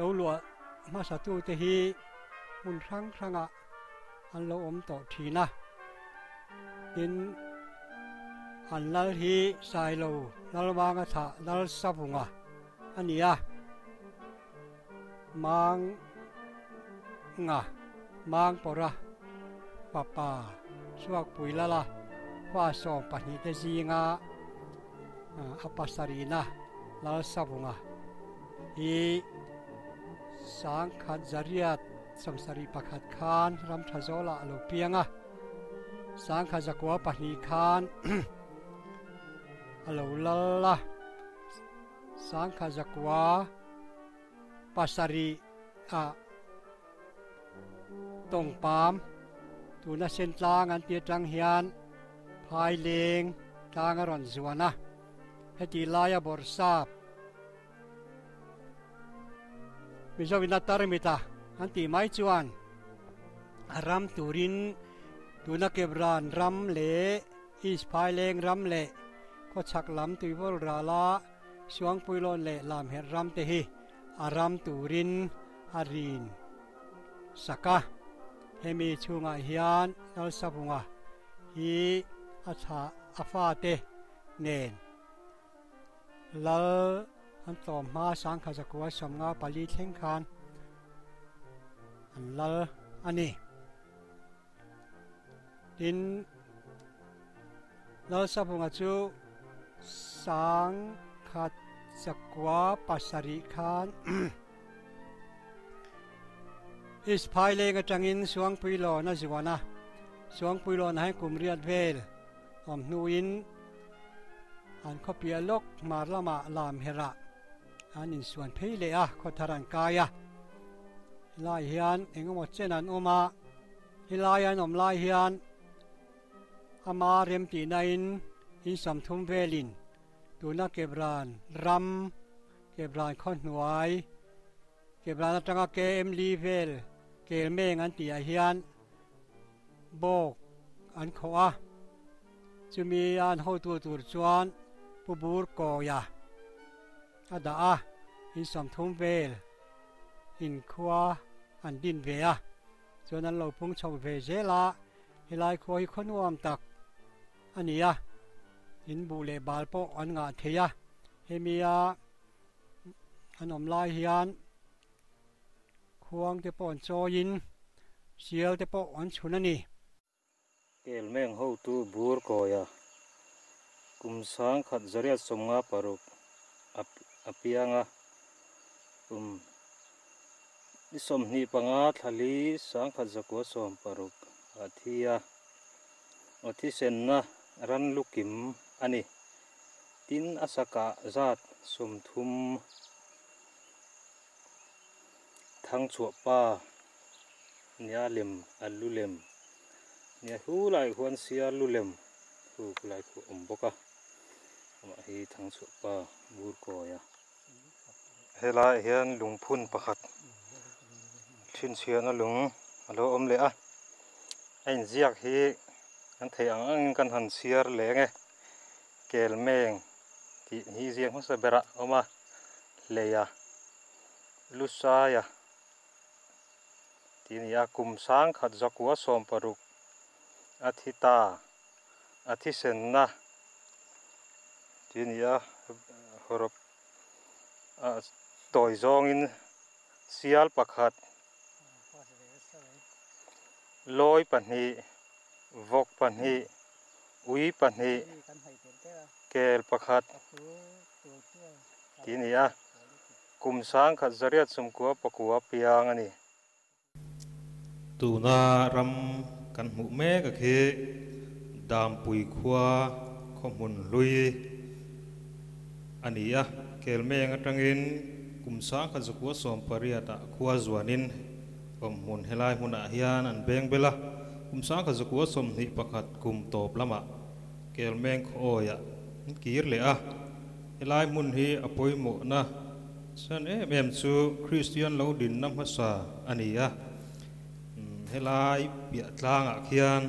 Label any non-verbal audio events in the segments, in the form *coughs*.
lâu lụa mà sa tu thì hi mun sang sang à ăn lâu ôm tổ thì na. Đến anh lâu thì sai lâu lâu mang à thà lâu sắp vùng à anh nhỉ à mang ngà, mang bỏ ra. Papa suak pui la la, hoa song pa ni te zi nga à, apasarina la sabunga i sang khat zariat samsari pakhat khan ram thazola alo pianga sang kha zakwa pahni khan alo lalla sang kha zakwa pasari a tong pam tuna sen tlang an tia tang hian phai leng tang ron zuana heti laya borsap miso vinatar mita anti mai chuan ram turin tuna kebran ram le is phai leng ram le ko chak lam tuibol rala suang puilon le lam her ram te hi aram turin arin saka hemi chunga hian nal sabunga hi atha afa te nen lal อันต่อมาสังขจักวสมงาปาลีเท่งคานอันละอันนี้ดินเราสับงจูสังขจักวปัสริคานอิสภายเลงจังอินสวงปุยโลนะจิวนะสวงปุยโลนะให้กุมเรียดเวลอมนูอินอันขเปียลกมาละมาลามเฮระ in suan phei le a ko tharan kaya lai hian engemaw chen an oma hilai an om lai hian ama rem ti na in in sam thum velin tuna kebran ram kebran khon hnuai kebran atanga ke em li vel kel meng an ti a hian bok an kho a chumi an ho tu tur chuan pu bur ko ya ada a in som thum vel, in khua, an din ve a. Chuan an lo pung chho ve zela hilai kho hi khonuam tak. Ania in bu le bal po an nga mi hemia an om lai hian, khuang te pon choin sial te po an chunani kel meng ho tu bur ko ya. Kum sang khat zaria somnga paruk apianga. Um isom ni panga thali sang khat zakwa som paruk. Athia. Athi senna ran lukim ani. Tin asaka zat som thum. Thang chu pa. Nia lem alu lem. Nia hu lai huan sia lu lem. Hu lai khu om um boka. Ma hi thang chu pa, bur ko ya. เฮลาเฮียนลุงพุ่นประคัดชิ้นเชียนะลุงฮัลโหลอมเลยอะไอ้เจียกฮีนั่นเทียงอันกันหันเชียร์เลยไงเกลเมงที่ฮีเจียงมันสเบระออกมาเลยอะลุชายะที่นี่อากุมสังขัดจักวะวสมปรุกอทิตาอาทิเสนนะที่นี่อาอรบ zong in sial pakhat. Hì uý vok hì ui pahnih kel pakhat. Ti ni a kum sang khat zariat sum kwa pakua piang ani. Tuna ram kan hmu me ka khi dam pui khua kho mun lui. Ani a kel me nga tangin kum sang khat zakwa som pariata khua zuanin, om mun helai mun a hian an beng bela. Kum sang khat zakwa som ni pakhat kum top lama. Kel meng kho kir le a helai mun hi apoi mo na. San em em chu christian lo din nam hasa ani hmm, a helai bia tlanga khian,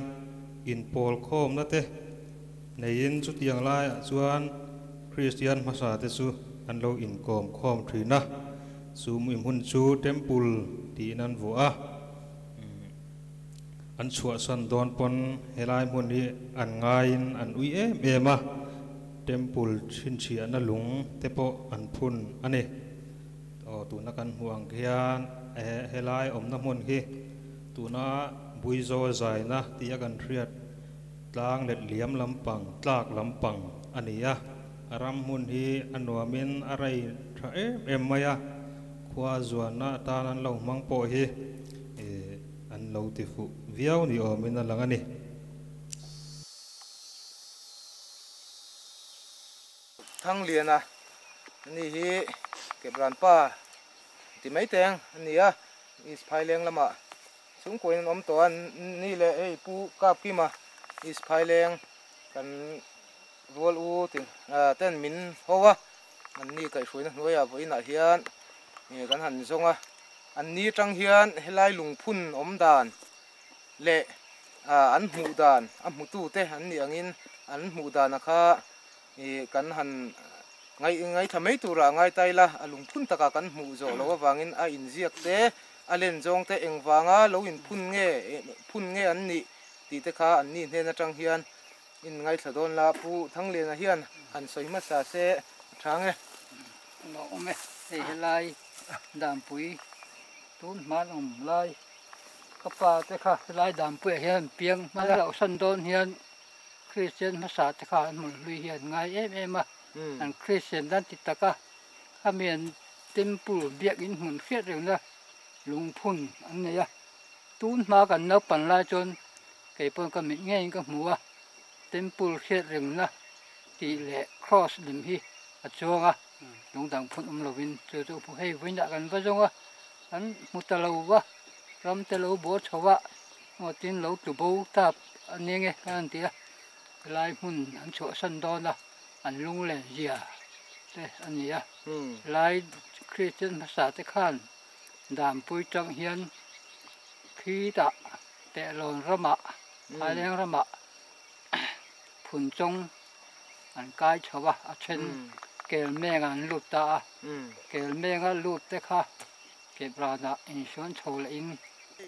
in pol khom na te. Nei in chu tiang lai chuan christian hasa te chu an lo in kom khom thina sum im hun chu temple ti nan vo a an chua san don pon helai mun hi an ngain an ui em em a temple chin chi an lung te po an phun ani to tu na kan huang khian helai om na mun hi tu na bui zo zai na ti a kan thriat tlang let liam lampang tlak lampang ania ram hun hi anuamin arai tha e em em maya khwa zuana ta nan lo mang po hi. E an lo ti fu viau ni omin a langani thang liền à ni hi kẹp ran pa. Ti mấy teng ni à is phai leng lama chúng quên om to an ni le ei pu kap ki ma is phai leng kan rual u tin à, tên mình hô hoa anh đi cái suối nuôi à với nãy hiền nghe cái hẳn xong à anh đi trăng hiền hay lai lùng phun ôm đàn. Lệ à anh mù đàn. Anh mù tu thế anh ni anh in. Anh mù đàn kha. Nghe cái hẳn, ngay ngay tham ấy tuổi ra ngay tay là à, lùng phun tất cả cái mù rồi lâu vàng in à in giặc thế à lên zong thế anh vàng à lâu in phun nghe phun nghe anh đi thì thế kha, anh đi thế là trăng hiền in ngai thladon la pu thang le na hian an soi ma sa se thange lo me e lai dam pui tun man om lai. Ka pa te kha lai dam pui hian piang ma lo san don hian. Christian ma sa te kha mun lui hian ngai em em a. An christian dan ti taka a mian temple biak in mun khiat reng na. Lung phun an ne ya tun ma kan no pan lai chon. Ke pon ka mi nge ka mu a temple khiat reng na ti le cross lim hi a chonga lung dang phun um lovin chu chu pu hei vin da kan va zonga an mutalo wa ram te lo bo chowa mo tin lo tu bo tap an nge kan tia lai mun an chu san do na an lung le zia te an ya lai christian ภาษา te khan dam pui chang hian khi ta te lon rama hai leng rama phun chong an kai chowa a chen kel meng an lut ta kel meng a lut te kha ke brana in shon chol in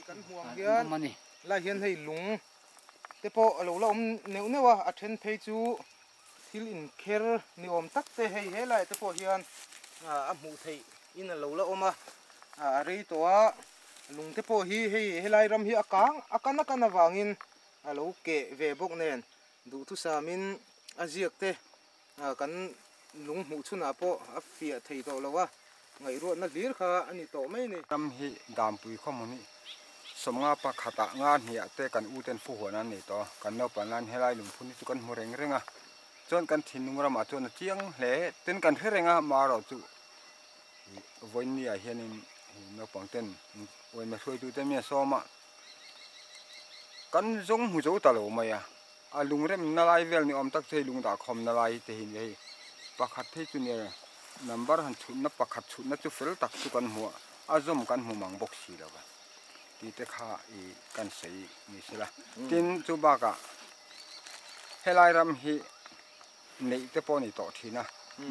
kan huang an hian mani la hian hei lung te po alo la om neu newa a then phei chu thil in kher ni om tak te hei he lai te po hian a hmu thei in alo la oma a rei to a lung te po hi hei he lai ram hi akang akana kana wangin alo ke ve bok nen du thu samin a ziak te. À, a kan lung hmu chuna po a fia thei to lawa ngai ro na lir kha ani to mai ni. Tam hi dam pui đi, muni somnga pa khata nga hnia thế, kan u ten fu hona ni to. Kan no pan lan helai lum phuni chu kan mu reng renga chon kan thin nung rama chon chiang hle. Ten kan he renga ma ro chu voin ni a hianin no pang ten. Oi ma soi tu te me so ma kan zong hu zo ta lo mày ya a lung rem na lai vel ni om tak chei lung da khom na lai te hin ei pakhat the chu ne number han chut na pakhat chut na chu fel tak chu kan hua a. Zom kan hu mang bok si lo ba. Ti te kha i kan sei ni sila tin chu ba ka. Helai ram hi nei te po ni to thina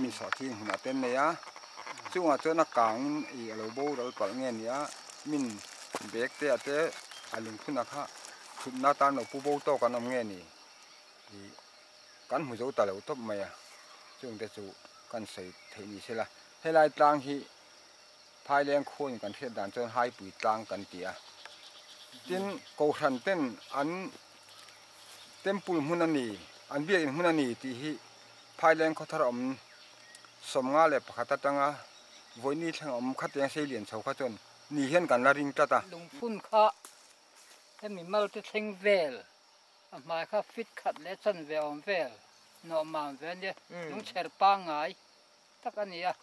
mi sa thi huna ten ne ya chu nga chu na kang i alo bo ro pal nge ni ya min bek te ate alung khuna kha. Chut na ta no pu bo to kan am nge ni thì cắn một dấu tà lẩu thấp mày à chúng ta chủ căn sấy thấy như thế là thế lại tăng thì thái lên khôn cần thiết đàn chân hai bụi tăng cần tỉa tên cầu thần tên ăn tên bùi hôn anh nì ăn biết hôn anh nì thì hi thái lên có thằng ông sầm ngã lại bắt ta tăng à với ni thằng ông khát tiếng xây liền sau khát chân ni hiện cần là ring ta ta lùng phun khó thế mình mau tới thành về kha he mi mal te theng vel a mai kha fit khat le chan ve om vel no man ve ne lung cher pa ngai tak ania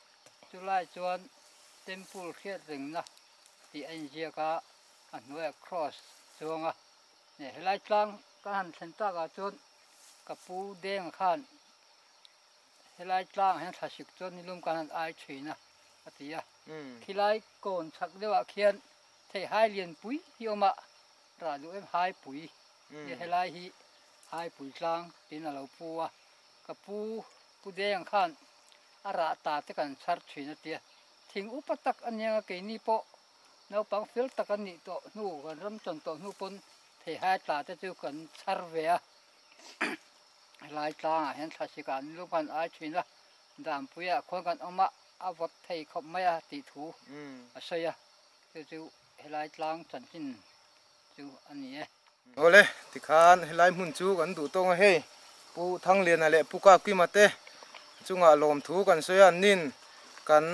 chulai chuan temple khiat ring na ti an zia ka an noya cross chuanga ne helai tlang ka han thlen ta ka chuan ka pu deng khan helai tlang han thasik chuan ni lum ka han ai thina atia khilai kon chak dewa khian thei hai lian pui hi oma ra lu em hai pui ye helai hi hai pui tlang tin alo puwa ka pu pu deng khan. Ara ta te kan sar thina tia thing upatak anya ke ni po. No pang fil tak ani to nu kan ram chon to nu pon thei hai ta te chu kan sar ve a *coughs* lai tla hen tha si kan lu kan ai thina dam puya khon kan oma avot thei khop maya ti thu um asaya chu chu helai tlang chan chin chu ani e ole tikhan helai mun chu kan du tong he pu thang lian ale à le pu ka ki mate chunga lom thu kan soya nin kan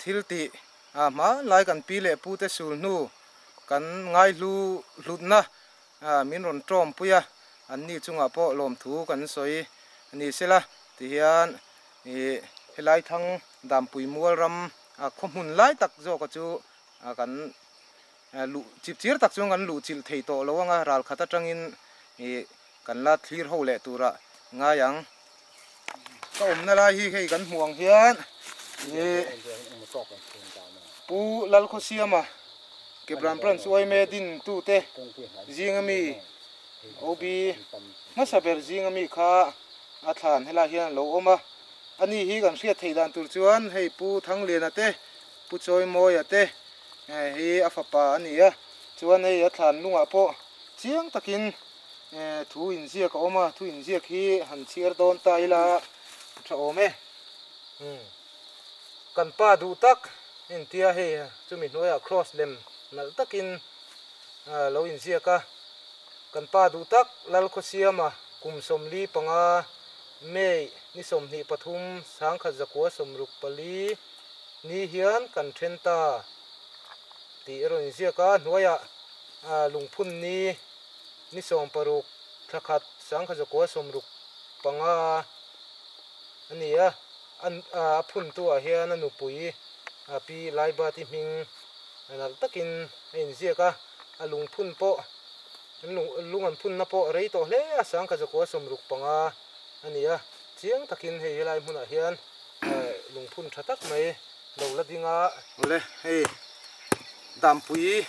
thil ti a à, ma lai kan pi le pu te sul nu kan ngai lu lut na. A min ron trom puya an ni chunga po lom thu kan soi ani sela ti hian e helai thang dam pui mual ram. A khom hun lai tak zo ka chu a kan Ờ, lu chip chir tak chung an lu chil thei to lo anga ral khata tangin e kan la thlir ho le tura nga yang ka um na la hi hei kan huang hian e pu lal kho siama ke bram pran suai me din tu te jingami obi ma saber jingami kha. A than hela hian lo oma ani hi kan hriat thei dan tur chuan hei pu thang lian ate à pu choi moi ate à hi a fapa ani a. Chuan hei a thlan lunga po chiang takin eh, thu in ziak a awma thu in ziak hi han chiar dawn ta la tha awm e. Hmm. Kan pa du tak in tia hei chumi hnuaiah cross lem nal takin lo in ziak a. Kan pa du tak lal khaw a. Kum som li panga mei ni som hnih pathum sang khat zakua som ruk pali. Ni hian kan thenta ตีเรอนเซียกันหัวยะลุงพุ่นนี้นิสอมปรุกทักขัดสังขจกัวสมรุกปังอาอันนี้อะอันอ่าพุ่นตัวเฮียนันุปุยปีลายบาติมิงนักตะกินเอ็นเซียกะลุงพุ่นโปลุงลุงอันพุ่นนับโปไรต่อเลี้ยสังขจกัวสมรุกปังอาอันนี้อะเสียงตะกินเฮียลายมุนอะเฮียนลุงพุ่นทักตักไม่เราละดิ้งอะเลยเฮ้ pui,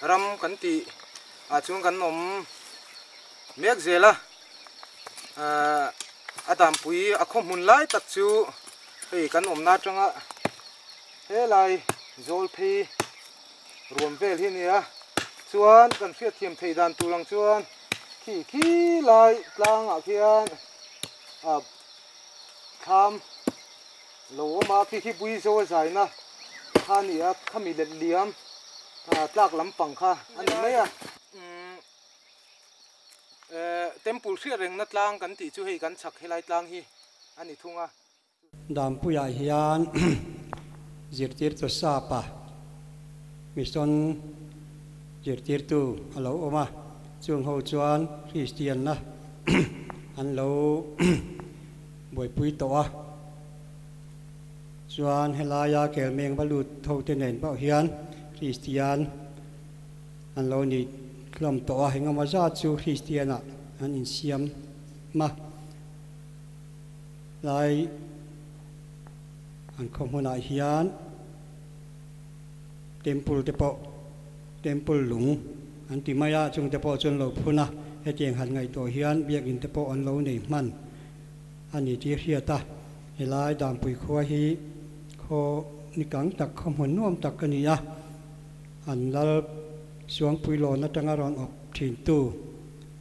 ram kan ti a à, chung kan om mek zela a à đam bùi a khom mun lai tak chu. Hei kan om na tanga helai zol phi ruam vel hi ni chuan kan fiat thiam thei dan tu lang chuan. Khi khi lai tlang ah khian. A tham lo ma khi khi bui zo zai na. ข้านี่อ่ะข้ามีเลี้ยมอ่าตากลำปังข้าอันนี้ไหมอ่ะอืมเอ่อเต็มปูเสียเร่งนัดล้างกันตีจู่ให้กันสักให้ไล่ล้างฮีอันนี้ทุ่งอ่ะดามผู้ใหญ่เฮียนจิตจิตตัวซาปะมีส่วนจิตจิตตัวฮัลโหลออกมาช่วงหัวจวนคริสเตียนนะฮัลโหลบวยปุ้ยตัว ส่วนเฮลายาเกลเมงบรรลุทเทเนนเบาเฮียนคริสเตียนอันเรานี่คลำตัวให้งมาจาจูคริสเตียนอะอันอินเซียมมาไลอันคมหัวนาเฮียนเต็มปุลเตปะเต็มปุลหลงอันติมายาจงเตปะจนเราพูนะให้เจียงหันไงตัวเฮียนเบียกินเตปอันเราเนี่มันอันนี้ที่เฮียตาเฮลายดามปุยคววฮี นิกังตักขมุนน่วมตักกันียะอันแล้วสวงปุยโลนัตังอรอนออกถิ่นตู้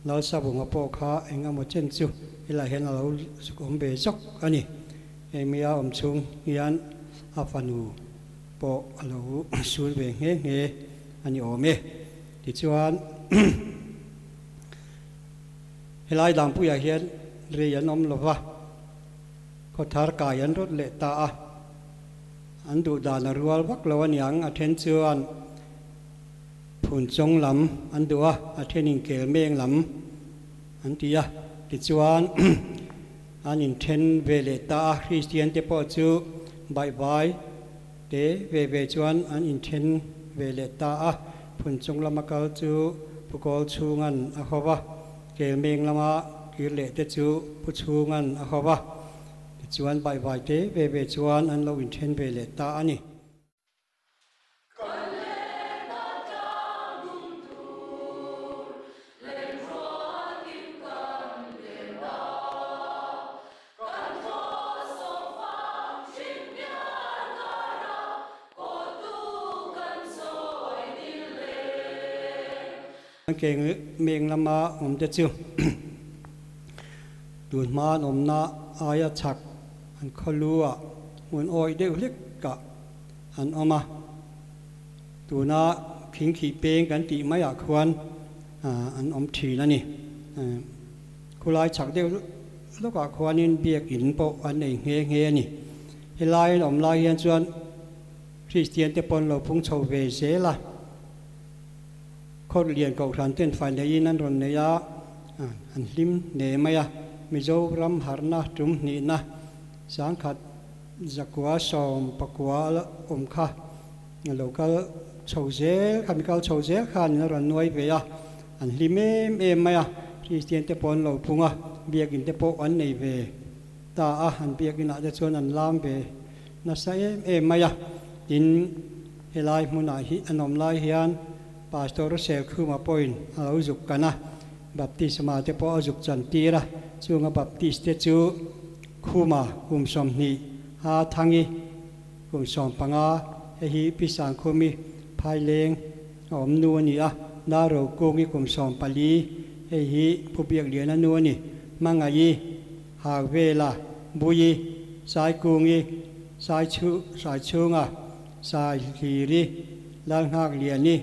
เราสาบุงอภอค้าเองเอมาเช่นซิวเวลาเห็นเราสุขอมเบซกอันนี้เอมีอาอมชุงยันอาฟานูปอเราสูดเบงเฮงเฮอันนี้โอเมดิจวนเฮลายดังผู้ใหญ่เห็นเรียนอมลบวะก็ทารกายันรถเลตาอ อันดูดานรัววักลวันยังอเทนเชื่อนผุนจงลำอันดูอัเทนิงเกลเมงลำอันที่ยะติชวนอันอินเทนเวเลตาคริสเตียนเตปอจูบายบายเตเวเวชวนอันอินเทนเวเลตาผุนจงลำมาเกาจูผู้กอลชูงันอะขวะเกลเมงลำมากิเลเตจูผู้ชูงันอะขวะ chuan bai bài te về về chuan an lo in then về lệ ta anh ani miệng meng lama om te chu. *coughs* Tun ma nom na aya chak. อันขลัวมุนโอยเดือดกกะอันออกมาตัวน่าขิงขีเปงกันตีไม่อยากควรอันอมถีนั่นนี่คุลายฉักเดียวแล้วก็ควรนินเบียกหินโปอันเองเฮเฮนี่เฮลายหลอมลายยันชวนคริสเตียนเตปนเราพุ่งโชเวเซล่ะคนเรียนกับทันเต้นฝันได้ยินนั่นรนเนียอันลิมเนไม่ะมิโจรำหารนะจุมนี่นะ sáng khát giặc quá sòng bạc quá là ôm kha lâu cả sầu dễ khát mi cao sầu dễ khăn nó rồi nuôi về à anh hi mê mê mày à Christian te pon lâu phung à việc in te po ăn này về. Ta à anh việc in ở cho anh làm về. Nó sẽ mê mày à in helai muốn na hi anh anom lai hian pastor sẽ sel khuma point alo zuk kana baptisma te po zuk chan tira baptist baptiste chu. คู่มาหุ่มสมนีหาทางีหุ่มสมปังอาเฮีพิสังคุมีภายเลงอมนัวนี่อะนาโรกูงีหุ่มสมปลีเฮีผู้เบียกเหลียนนัวนี่มังอายีหากเวลาบุยสายกูงีสายชูสายชูงะสายหีรีลางหากเหลียนี่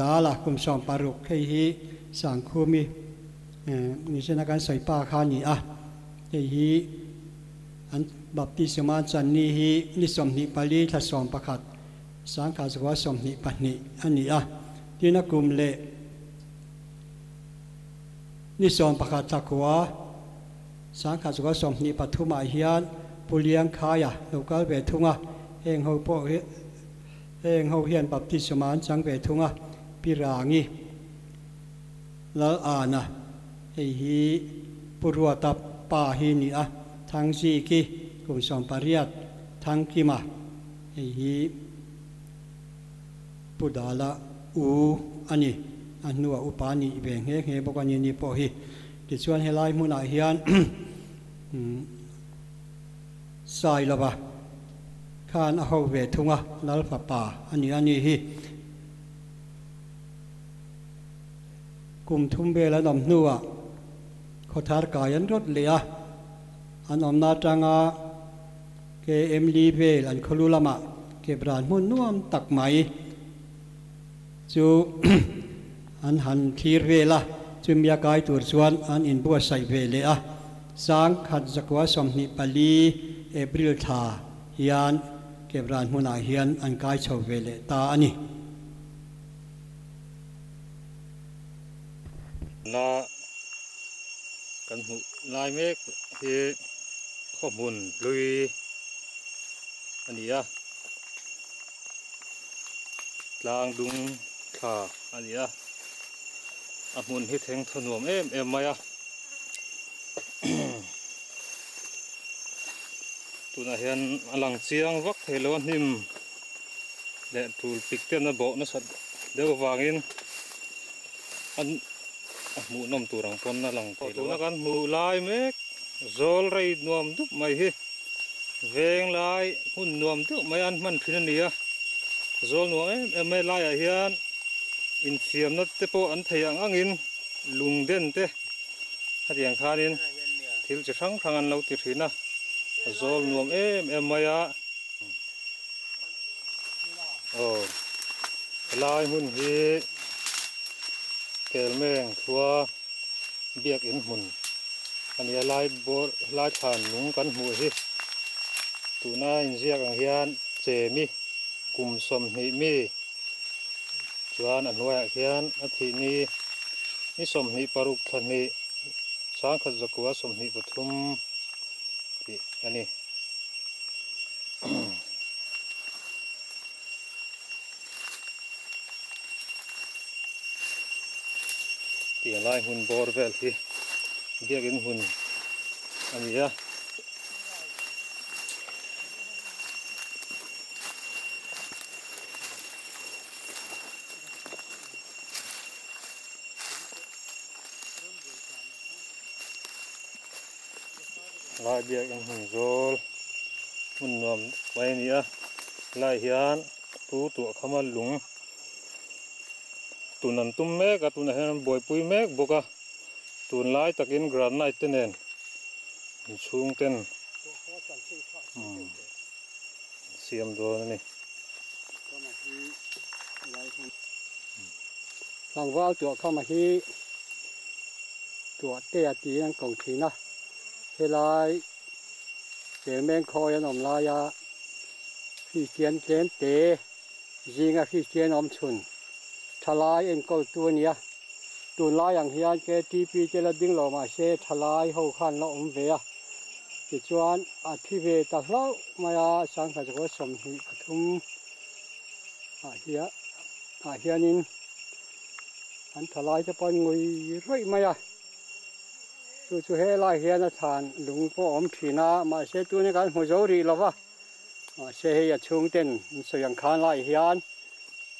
ดาละคุมสอมปารุกเฮีสังคูมีนี่เช่นการใส่ปลาคานี่อะ หิอันบัพติสมาจันนีฮีนิสมนิปาลีทัสอมประคัดสังขาสวะสมนิปนิอันนี้อะที่นักกุมเลนิสอมประคัดทักวะสังขาสวะสมนิปทุมาฮิยันปุเรียงขายะโลกาเวทุงะเองเฮาพวกเองเฮาเห็นบัพติสมานสังเวทุงะพิรางีแล้วอ่านนะไอ้ฮีปุรัวตับ na pa hi ni pani a thang ki kum som pariat thang ki ma hi pudala u ani anua upani ve ni po hi ti chuan hian, *clears throat* sai khan a ho ve, thunga lal fa pa, ani ani, hi. Kum ka yan rot le a an om na tanga ke em li ve an kholu lama ke bran mun nuam tak mai chu an han thir ve la chu mia kai tur chuan an in bua sai ve le a sang khat zakwa som ni pali april tha hian ke bran mun a hian an kai chho ve le ta ani na kan hmu lai mek hi anh mun à, ani a tlang anh thla à, à a a hmun hi theng thanuam em em mai a tuna hiền à, a lăng chiang vak thelo hnim để tul pik ten a bawh na sat deuh wangin an anh hmu nom turang pon na lang thei tuna kan hmu lai mek zol rei nuam dup mai hi. Veng lai hun nuam dup mai an man phin ani a. Zol nuam em em mai lai a hian in fiam na te po an thei ang angin lung den te. Hadiang khanin thil chi hrang hrang an lo ti thina zol nuam em em mai a. Oh lai hun hi kelmeng thua biak in hun an ya lai bo lai than nung kan mu hi tu na in ziak ang hian che mi kum som hi mi chuan an wa hian a thi ni ni som hi paruk than ni sang khat zakwa som hi pathum ti ani lai hun bor vel hi. Biakin hun ani a lai biakin hun zol. Hun nom mai ni a lai hian tu tu khama lung. ตุนันตุ้มเมกตุนเฮนบอยปุยเมกบุกะตุนไล่ตะกินกรันไล่เต้นเองช่วงเต้นเสียมตัวนี่ทางว่าตัวเข้ามาที่ตัวเตะตีนกองทีนะเฮลายเสียงแมงคอยนอมลายาพี่เจียนเจียนเตยิงอะพี่เจียนอมชุน cái hồ dấu đi lo va mà sẽ he ya chung tên sử dụng khăn lại hiện à lùng thật tất cả phun anh tu mà hi là cái nào cái TV trên phun anh là chun som dễ là à thàn rồi mà sẽ à biết cái huy him him lim tất cả cầu thần hồ anh lo làm tất trận na cái cầu thần nó cái tu tê à việc cái này nó hết sắp là nhiều vàng in lai hun hi kan chei bolak kan hum hala kan hung te po ala thavia binari nome vanal siami ei po hi sang kha zakua som ni pathum kuma phun a thi kum ania cross an dah atang hian christian hmasa an ni ti a sin sia na ni atin helai biak in hun tual vela hian christian ten phum thina tuna po hian a than lung kan hmu thei chin Jesu cross a sin sia zel ani tian tu tu nang hian mi chi tin reng khat lungphun chin chia na ming kha tiang taka zia nal taka zia kha om lem lo ani ome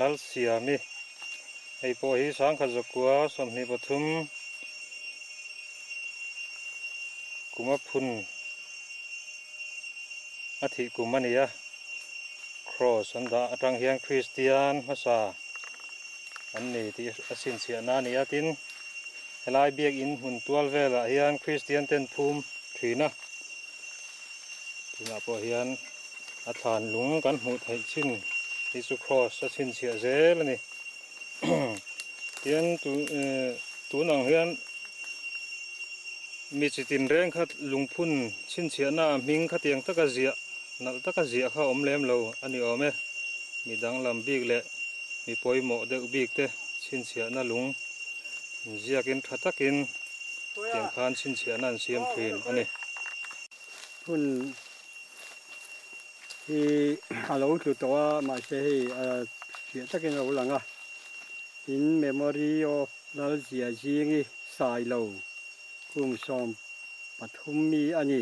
นัลเสียมีไอโปฮีสังขจกัวสมนิปทุมกุมพุนอธิกุมนียครอสันดาตังเฮียงคริสเตียนภาษาอันนี้ที่อสินเสียนานียตินลายเบียกอินหุนตัวเวลเฮียงคริสเตียนเต็นภูมิถีนะถึงอาปเฮียนอาจานหลุงกันหูไทยชิน thì su cross sa xin chia dễ là nè tiền tú, ờ, tú nòng hiền mi chỉ tìm riêng khát lùng phun xin chia na mình khát tiếng tất cả dịa nãy tất cả dịa khá ôm lem lâu anh yêu mẹ mi đang làm việc lệ mi bôi mọ được việc thế xin chia na lùng dịa kiến khát tắc kiến tiếng khan xin chia na xiêm thuyền anh phun ยภายเลงอ่ะอันเราชวะภายเลงอาจังอินสวงปีร้อนเห็นกายเลยอ่ะสวงปีร้อน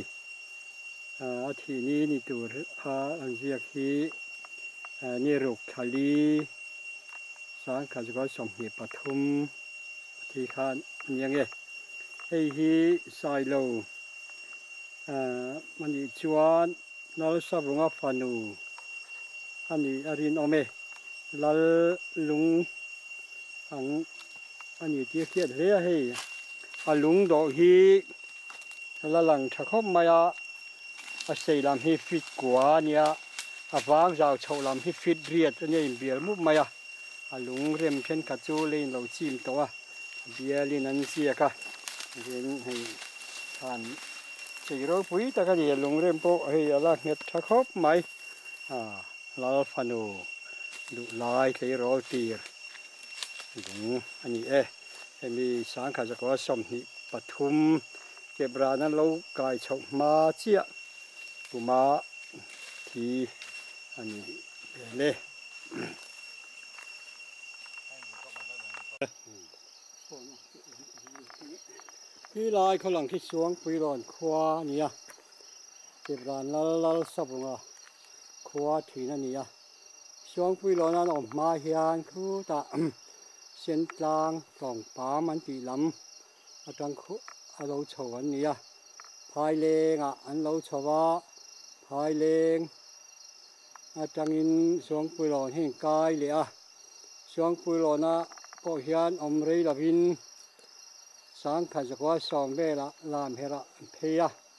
นะพอเฮียน อมรีลบิน sáng khai giặc quá sòng về là làm hết là phê à ta ăn phê đón lại cho anh mi thiên khát khan làm hết là phê đủ là vin lal phal na in khulai ke meng huna khwan ini ngamo zat tan oma chu chu bur ko yakha lal sabungan ho ho tu สังฆลตาน รัวตาตาชวนกลุ่มเอ่อสารีจังกลุ่มสองเบลคุลายควรอนอมนินกันเ สียคุลายนอมนูควรดามปุยานิส่วนเพยเลยอะดามปุยานอมฮีอันอมเรโลนี้นั่นละงะสังขจะกัวสมนีปัญญาเฮ ลายเปียลกคอยกันตีไหม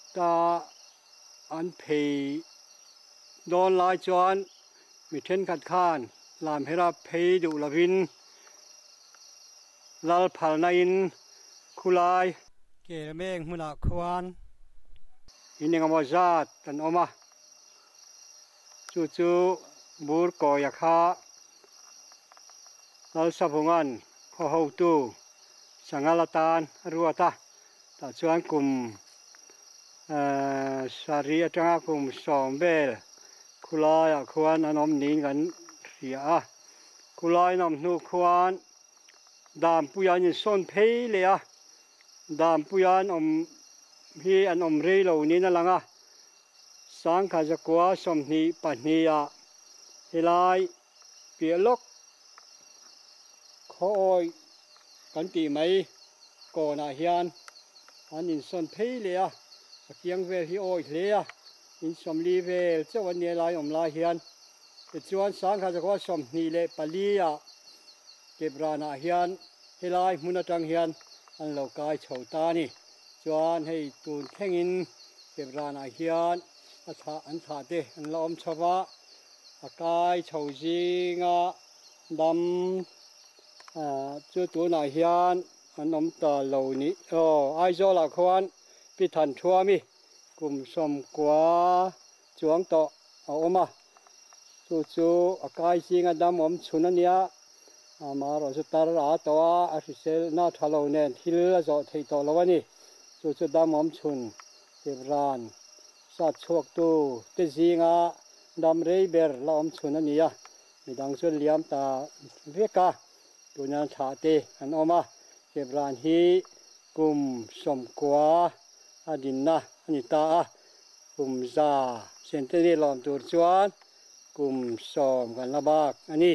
ก่อนอาเฮียนอันอินส่วนเพยเลยอะเคียงเวฮีโอย เลยอะอินสมลีเวลเจ้าวันนี้ลายอมลาเฮียนจวนสังขจะกัวสมนีเลปลีอะเก็บ khôi cần tì mấy cổ nà hiền. Anh nhìn xuân phí lìa. Kiêng về hi ôi lìa. Nhìn xóm lì về, cho anh nhớ lại ông lại hiền. Thì chú anh sáng khai cho có xóm nì lệ bà lìa kịp ra nà hiền hi lại muốn trang hiền. Anh lâu cài chầu ta nì. Cho anh hay tuôn thanh in. Kịp ra nà hiền anh thả anh thả đi anh lo ông cho vợ cài chầu gì ngà đâm à chú tú này hiền à, anh ông ta lâu ní ồ ờ, ai cho là khoan bị thần chua mi. Cùng xóm quá chuông tọ. Ờ, ồ mà chú chú à cái gì anh đam ông chú nó nhá. À mà rồi chú ta ra tòa à chú sẽ na thà lâu nè thì là cho thầy tọ lâu anh chú chú đam ông chú tiếp ran sát chuộc tu cái gì à đam rây bể là ông chú nó nhá. Mình đang chú liam ta, viết cả ตัวนั้นชาเตอันออกมาเก็บรานฮีกุมสมกวาอดินนะอันนี้ตากุมซาเซนเตอร์ลอมตัวจวนกุมสมกันละบากอันนี้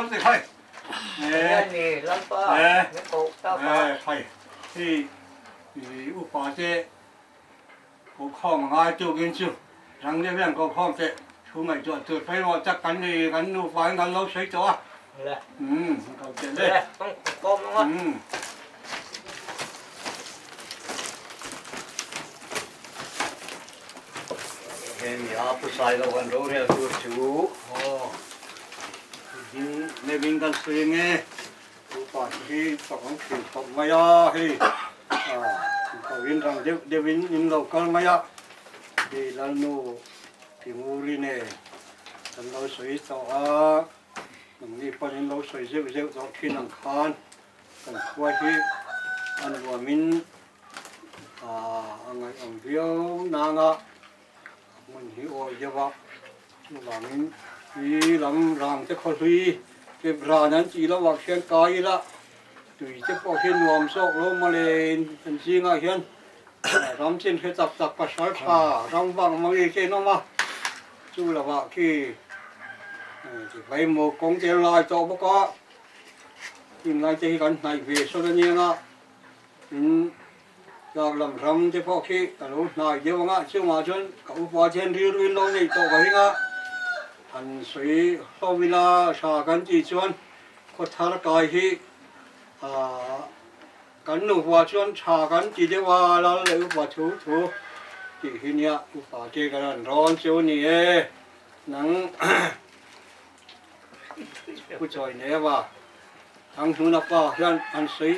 건데 가이. 네. 람파. 네. 네, 가이. 이, 이 우파제 고콩 아주 괜찮. 장례면 고콩 때 주말 저 들패로 작간 이 간노 파인 로 세죠. 그래. 음, 가게. 그래. 고콩 음. em nhỏ phụ sai đâu còn đâu nè chú chú hin ne ving kan sui nge tu pa hi to kong ki to ma ya hi to vin rang de de vin in lo kal ma ya di lan nu ki mu ri ne tan lo sui to a nang ni pa in lo sui zeu zeu to ki nang khan kan à anh ấy ông biểu nàng à mình hiểu rồi chứ mình thì lắm rằng cho khó suy cái ra nhắn chỉ là hoặc xem cái là tùy chấp có hiên nguồn sọ lô mà lên. Thành gì ngay hiên rắm trên khi tập tập và sỏi phà rắm vàng mà gì nó mà. Chú là vợ khi ờ, thì phải một công tiền lại cho bố có. Tìm lại chơi gần này về sau đó nhiên á ừ. cho làm rắm cho phó khi. Lúc này giờ mà chứ mà chân cậu phó trên riêng riêng lâu này cho vậy á an sui ho vila sa kan chi chuan ko thar kai hi uh, à kan nu wa chuan cha kan chi de wa la le wa chú chu chỉ hi nia u pa che kan an ron chu ni e nang *coughs* ku choi ne wa thang thu nạp pa hian, an sui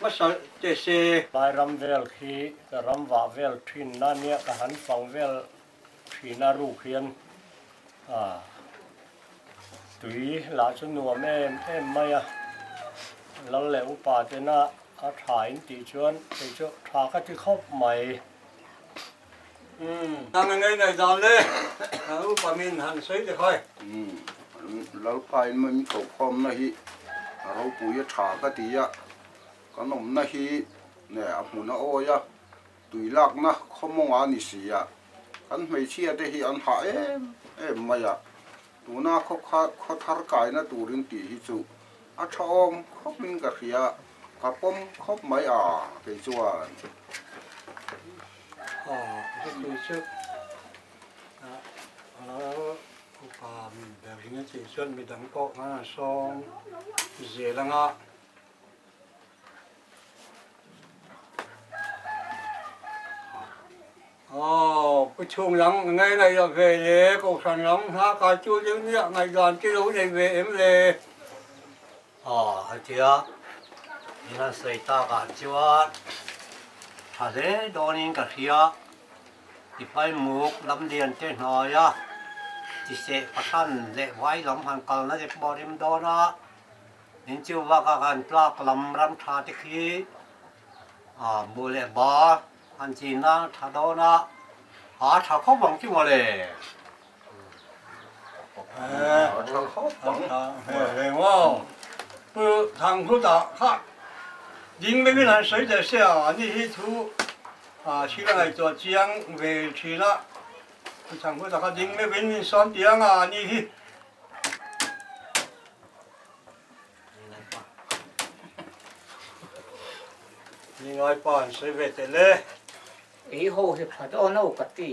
mất sợ chế xe bài râm về khi cái râm vả về thuyền na nia cái hắn phòng về thuyền na ru khiên à tùy lá cho nùa mẹ em mày à lâu lẽ u bà thế na à thải tí chuan tí chỗ thả cái tí khóc mày ừ đang ngay này dọn lên u bà mình hẳn xí thì thôi ừ lâu phải mình cầu khom này hi lâu bùi thả cái tí à có nồng này hi nè hủ nó ôi à tùy lạc na không mong ăn gì à อันไม่เชื่อได้ที่อันหาย เอ็ไม่อะตูน่าเขาเขาเขาทารกายนะตูรินตีฮิจุอาชองเขามินกะเขียกับอมเขาไม่อะไปจวนอ๋อก็คือชุดนะแล้วผู้ปามแบบนี้จีชวนมีดังโป๊ะมาซองเสียละงะอ๋อ cái chuông lắm ngày này là về để cổ sản lắm ha cả chua tiếng nhẹ, ngày đoàn cái đấu này về em về ờ chị ạ thì là xây ta cả chua hà thế đó nên cả khi ạ thì phải mua lắm điền trên hỏi á. Thì sẽ phát thân lệ vãi lắm, hàng cầu nó sẽ bỏ đêm đó đó. Nên chưa vào các hàng plak lắm lắm thà thì khi. Ờ, à mua lại bỏ hàng chỉ nó thà đó đó. 啊查好忘记我嘞哎好好好啊哎我不如长裤打哈您那个人谁在笑啊去些啊去了来做姜委屈了这场合咋个您没被你双江啊你去应该办谁会得嘞 ปีหกสิบสองนอกตี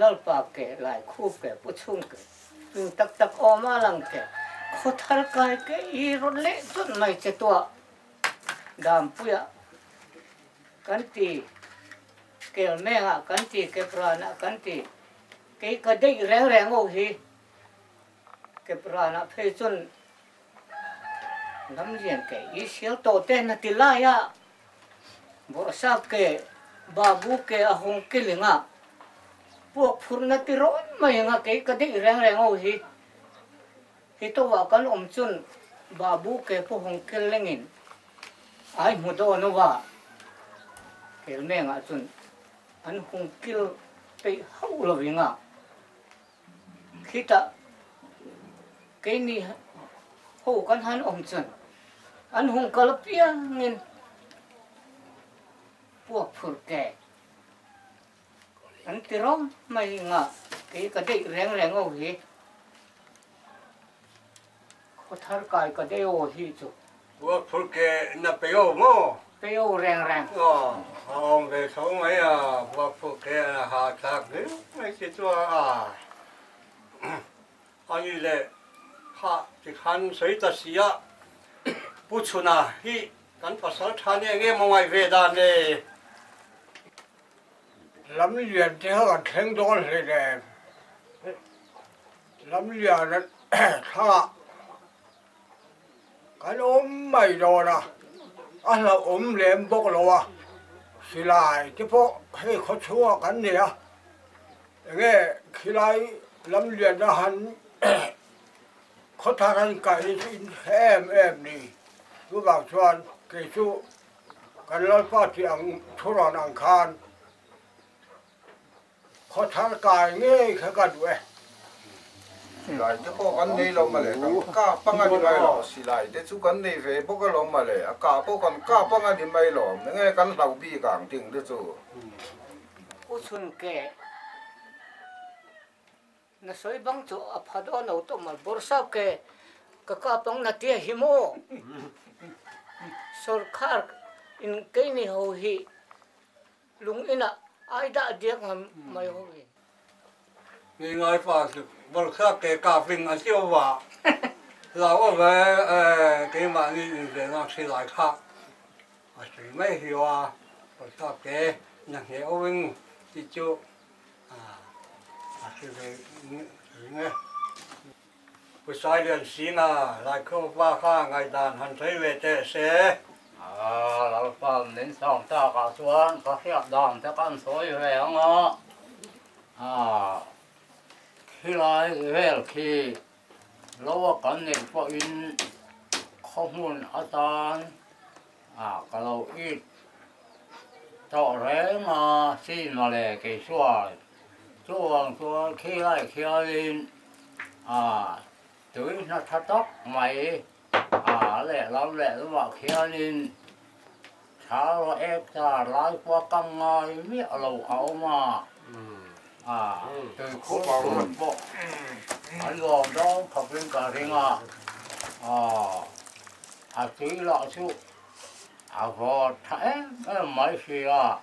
นอลปากแกหลายคู่แกปุชุ่งแกตึงตักตักออมาลังแกขดทารกายแกอีรถเละจนไม่เจตัวดามปุยกันตีเกลแม่งกันตีเกปรานะกันตีเกกระดิ่งแรงแรงโอ้ฮีเกปรานะเพจนน้ำเย็นแกอีเสียวโตเต้นติลายะบริษัทแก babu ke ahong ke linga buộc puak phurna ti ron mai nga ke ka di reng reng au hi. Hi to wa kan om chun babu ke po hong ke lengin ai mu do no wa? Kel me nga chun. An hong kil pe hau lo winga. Khi ta cái ni ho con han om chun an hong kalapia ngin พวกผือแก่อันจะร้องไม่งะกีก็ได้แรงแรงเอาหีก็ทารกายก็ได้โอ้หีจุพวกผือแก่นับไปโอโมไปโอแรงแรงอ๋อองไปเองไหมอะพวกผือแก่หาทางนี้ไม่คิดว่าอันนี้แหละข้าที่ขันสิยตัดเสียผู้ชนะที่กันภาษาไทยเนนี้ยมองไว้เวดานเนี่ย lắm liền thế hơn thêm đó thì đẹp lắm liền nó thọ cái ốm mày rồi nè anh là ốm liền bốc lộ thì lại chứ bố hay có chúa cắn gì á nghe khi lại lắm liền nó hắn có thằng anh cậy em em đi cứ bảo cho anh kỳ chú cái lớp phát triển thuốc ròn ăn khan kho tha kai nge kha ka du e lại cái bộ con này lo mà lệ cả băng anh mai lo xì lại để chú con này về bộ cái lo mà lệ cả bộ con cả băng anh mai lo nghe con lâu bi càng tiếng đó chú u chun ke na soi bang chu a phado no to mal borsa ke ka ka pang na tia himo sarkar in ke ni ho hi lung ina ai da dia ngam mai ho hi Vì ngay phà sự vật khác cái cà phê ở siêu vả *laughs* là ở về cái mà đi về nó sẽ lại khác. À chỉ mấy hiểu à vật khác cái nhạc nhẹ ở bên đi chỗ à à sẽ về nghe. Buổi sáng liền xin à lại không qua khá ngày đàn hành thấy về thế sẽ à lão phạm đến xong ta cả xuống có hiệp đòn cho con số về không ạ à khi lại về khi lâu cái niệm phật in không muốn ở tan à cái lâu ít cho rẽ mà xin mà lệ cái xuôi chuông chuông khi lại khi lên à tưới nó thắt tóc mày à lệ lắm lệ nó bảo khi lên nó ép ra lái qua căng ngay miệng lầu áo mà. À. Từ khúc một bộ anh gồm đó học viên cả riêng à. À à tí lọ chú à vô thái cái mấy gì à.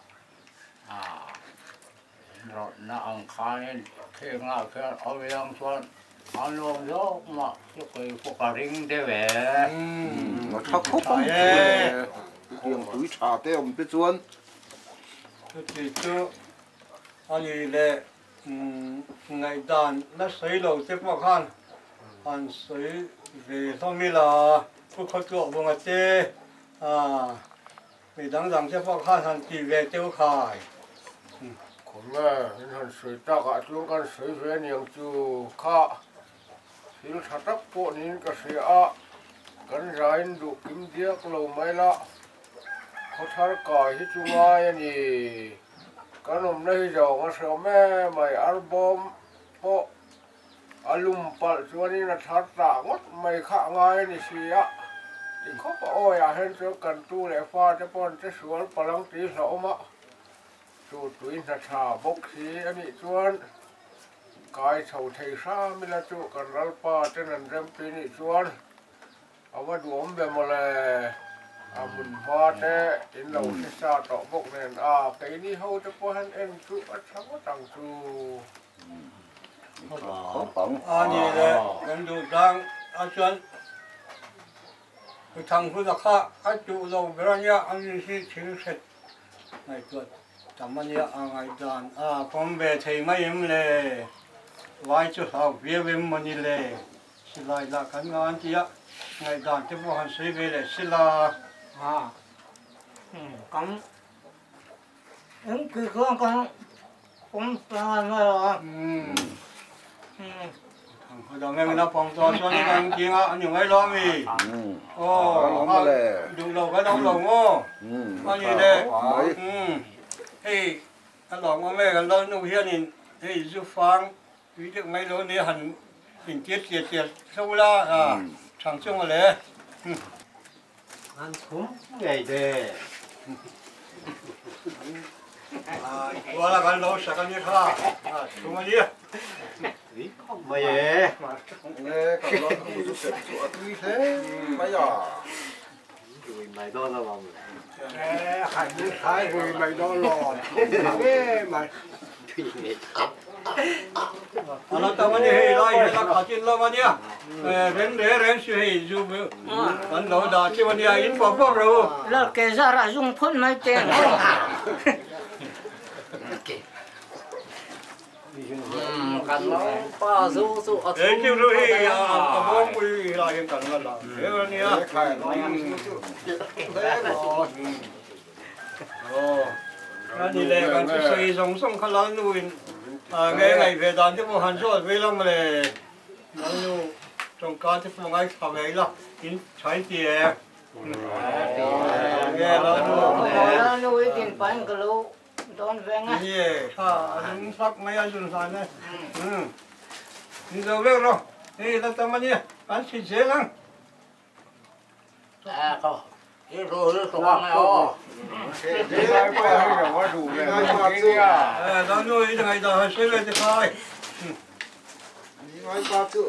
À. Rồi nó ăn khai khi ngã khi ở bên xuân anh luôn đó mà chú cái phụ cả riêng để về. Nó thắc khúc không tiếng túi trà thế ông biết chuan thì chú anh ấy là ngày đàn nó sấy lầu tiếp mà khan. Anh sấy về xong mi là cũng khó chịu vùng ở tê à vì đang rằng tiếp mà khan hắn chỉ về tiêu khai còn mà hắn sấy ta cả chúng con sấy về nhiều chú khá xin thật đắc bộ nín cái sấy à cái rải đủ kim điếc lâu mấy lạ hotarkai hitulayani kanum nahijo ngasome mai album po alum pal suani na tharta ngot mai kha ngai ni sia tin kho pa oya hen so kan tu le fa te pon te sual palang ti so ma tu tuin na tha bok si ani chuan kai chau thei sa mi la chu kan ral pa te nan rem pi ni chuan awa duom be mole mình hoa thế đến đầu sẽ xa tọ bốc nền à cái này hậu cho cô hắn em chú ở sáng có tặng chú không bằng anh ấy là gần đủ đang anh chuẩn. Cái thằng cứ đặc khác anh chủ lâu bây giờ nhá anh ấy sẽ chịu sệt ngày tuần tầm anh ấy anh ấy đàn à phong về thầy mấy em lệ vài chú học việc em mình lệ xin lại là cái ngon chị ạ. Ngày đàn tiếp vào hành sĩ về lệ xin là à cắm ứng cứ con con cũng ta nó ừ. Thằng đó nghe nó phong to cho nên anh kia anh dùng ấy lo mi ồ mà lệ dùng đầu cái đầu lồng ô anh gì đây? ừ. Thì anh lồng mà mẹ cái đó nụ hiền nhìn thì giúp phang ví dụ mấy lỗ này hẳn hình tiết tiết tiết sâu la à thằng chung là 阿叔，哎，对。啊，我来搞两双给你穿，兄弟。没耶。哎，搞两双，我穿去。没呀。去麦当劳。哎，还唔使去麦当劳，有咩买？à nó tao mà đi lại nó khó chín lắm mà nhá. Rèn để rèn suy dù vẫn lâu đó chứ mà nhá in bỏ bỏ rồi. Là cái ra ra dùng phun mấy tiền cần nó ba du du ở đấy kêu rồi à à. bông mùi là hiện cần gần là thế mà nhá đấy rồi. Ồ. Nó đi lên còn chơi sống sống khá lớn luôn. À nghe ngày về đàn tiếp một hàng số về lắm mà lệ. Nó nu trong cá tiếp một ngày thảo về là in trái tiền. Nghe nó nu. Nó nuôi tiền bán cái lô đón vẹn á. Yeah, ha, anh sắc mấy anh dùng sản này. Ừ. Đi đâu về rồi. Đi ta tâm anh anh chỉ chế lắm. à không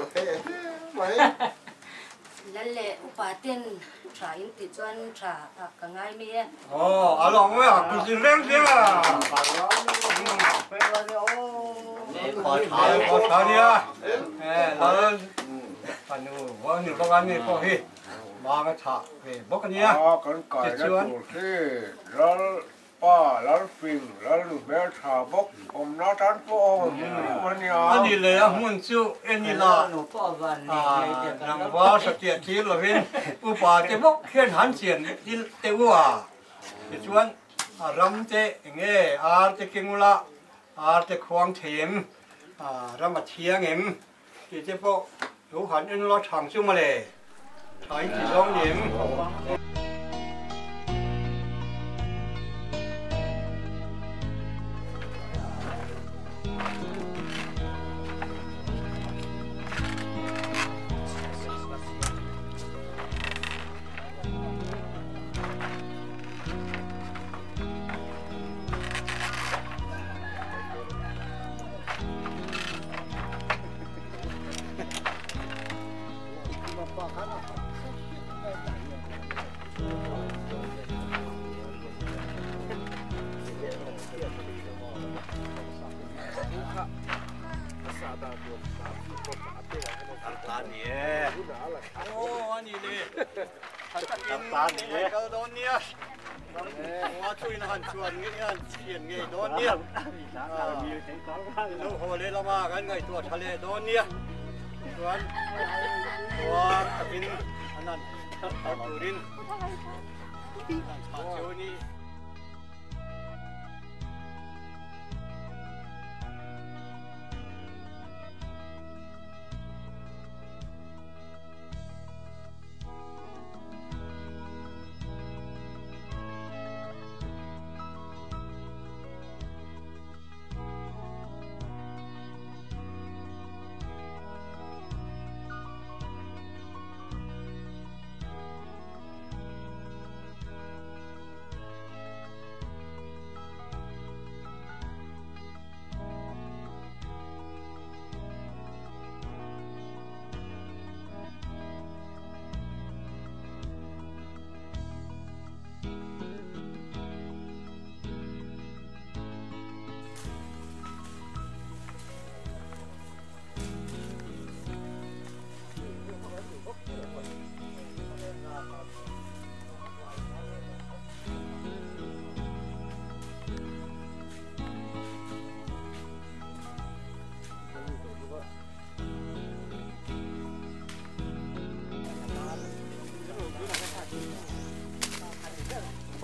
cái này này này lệ upa tiền trả in thì chuyên trả cả ngày mi Ồ, à lòng mới à, cứ xin rèn thế à. Có Ờ, có sao đi à? Anh anh này. Ba cái thả bốc cái à nó chủ thế lal pa lal phim lal bé thả bốc om nó tán po con nhà Anh đi lấy muốn chịu, anh đi là. nó vào À, nằm vợ sẽ tiệt thì là bên u bà *laughs* cái bốc khiên hắn tiền đi tiêu à. Cái à ram te nghe ar te kingula ar te khoang thêm à ram mà thiang em cái cái bộ đủ hắn anh lo thằng chung mà. Thấy Hỏi 力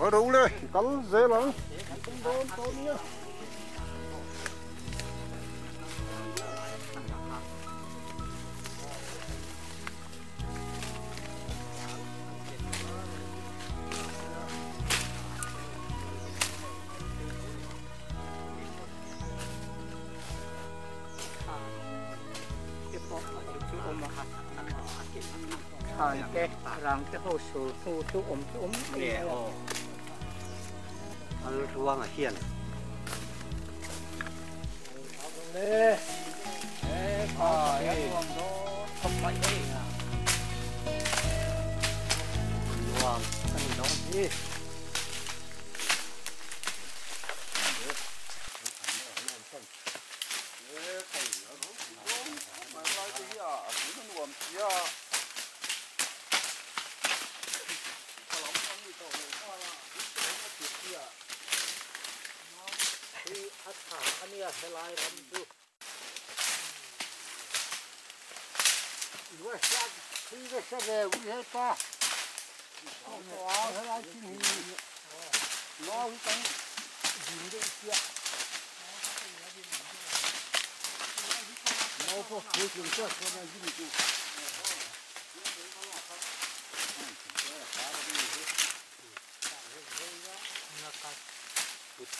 ở đâu lên cắn dễ lắm. Thằng cái răng cái hồ sơ thu thu ôm thu ôm ร่วงอะเฮียน 这个五十八，哇，他那今年老会等零点几啊。老婆，我今天说那一米多。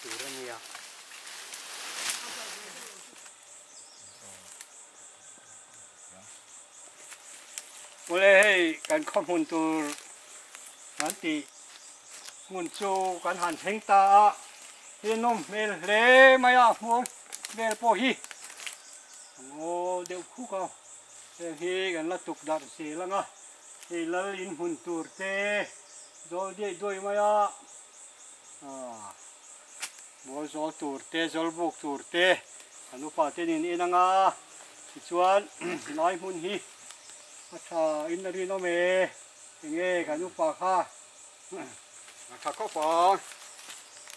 Turan ya. Khi vừa sát về cũng hết pa có áo thế là chỉ nhìn nó cũng cắn dính được chưa nó có khối trường chất cho nên dính được Puturania. Mulai kan khom hun tur nanti mun chu kan han heng ta hian *clears throat* nom 아차 인나리 놈에 잉에 가누빠카 아카코빠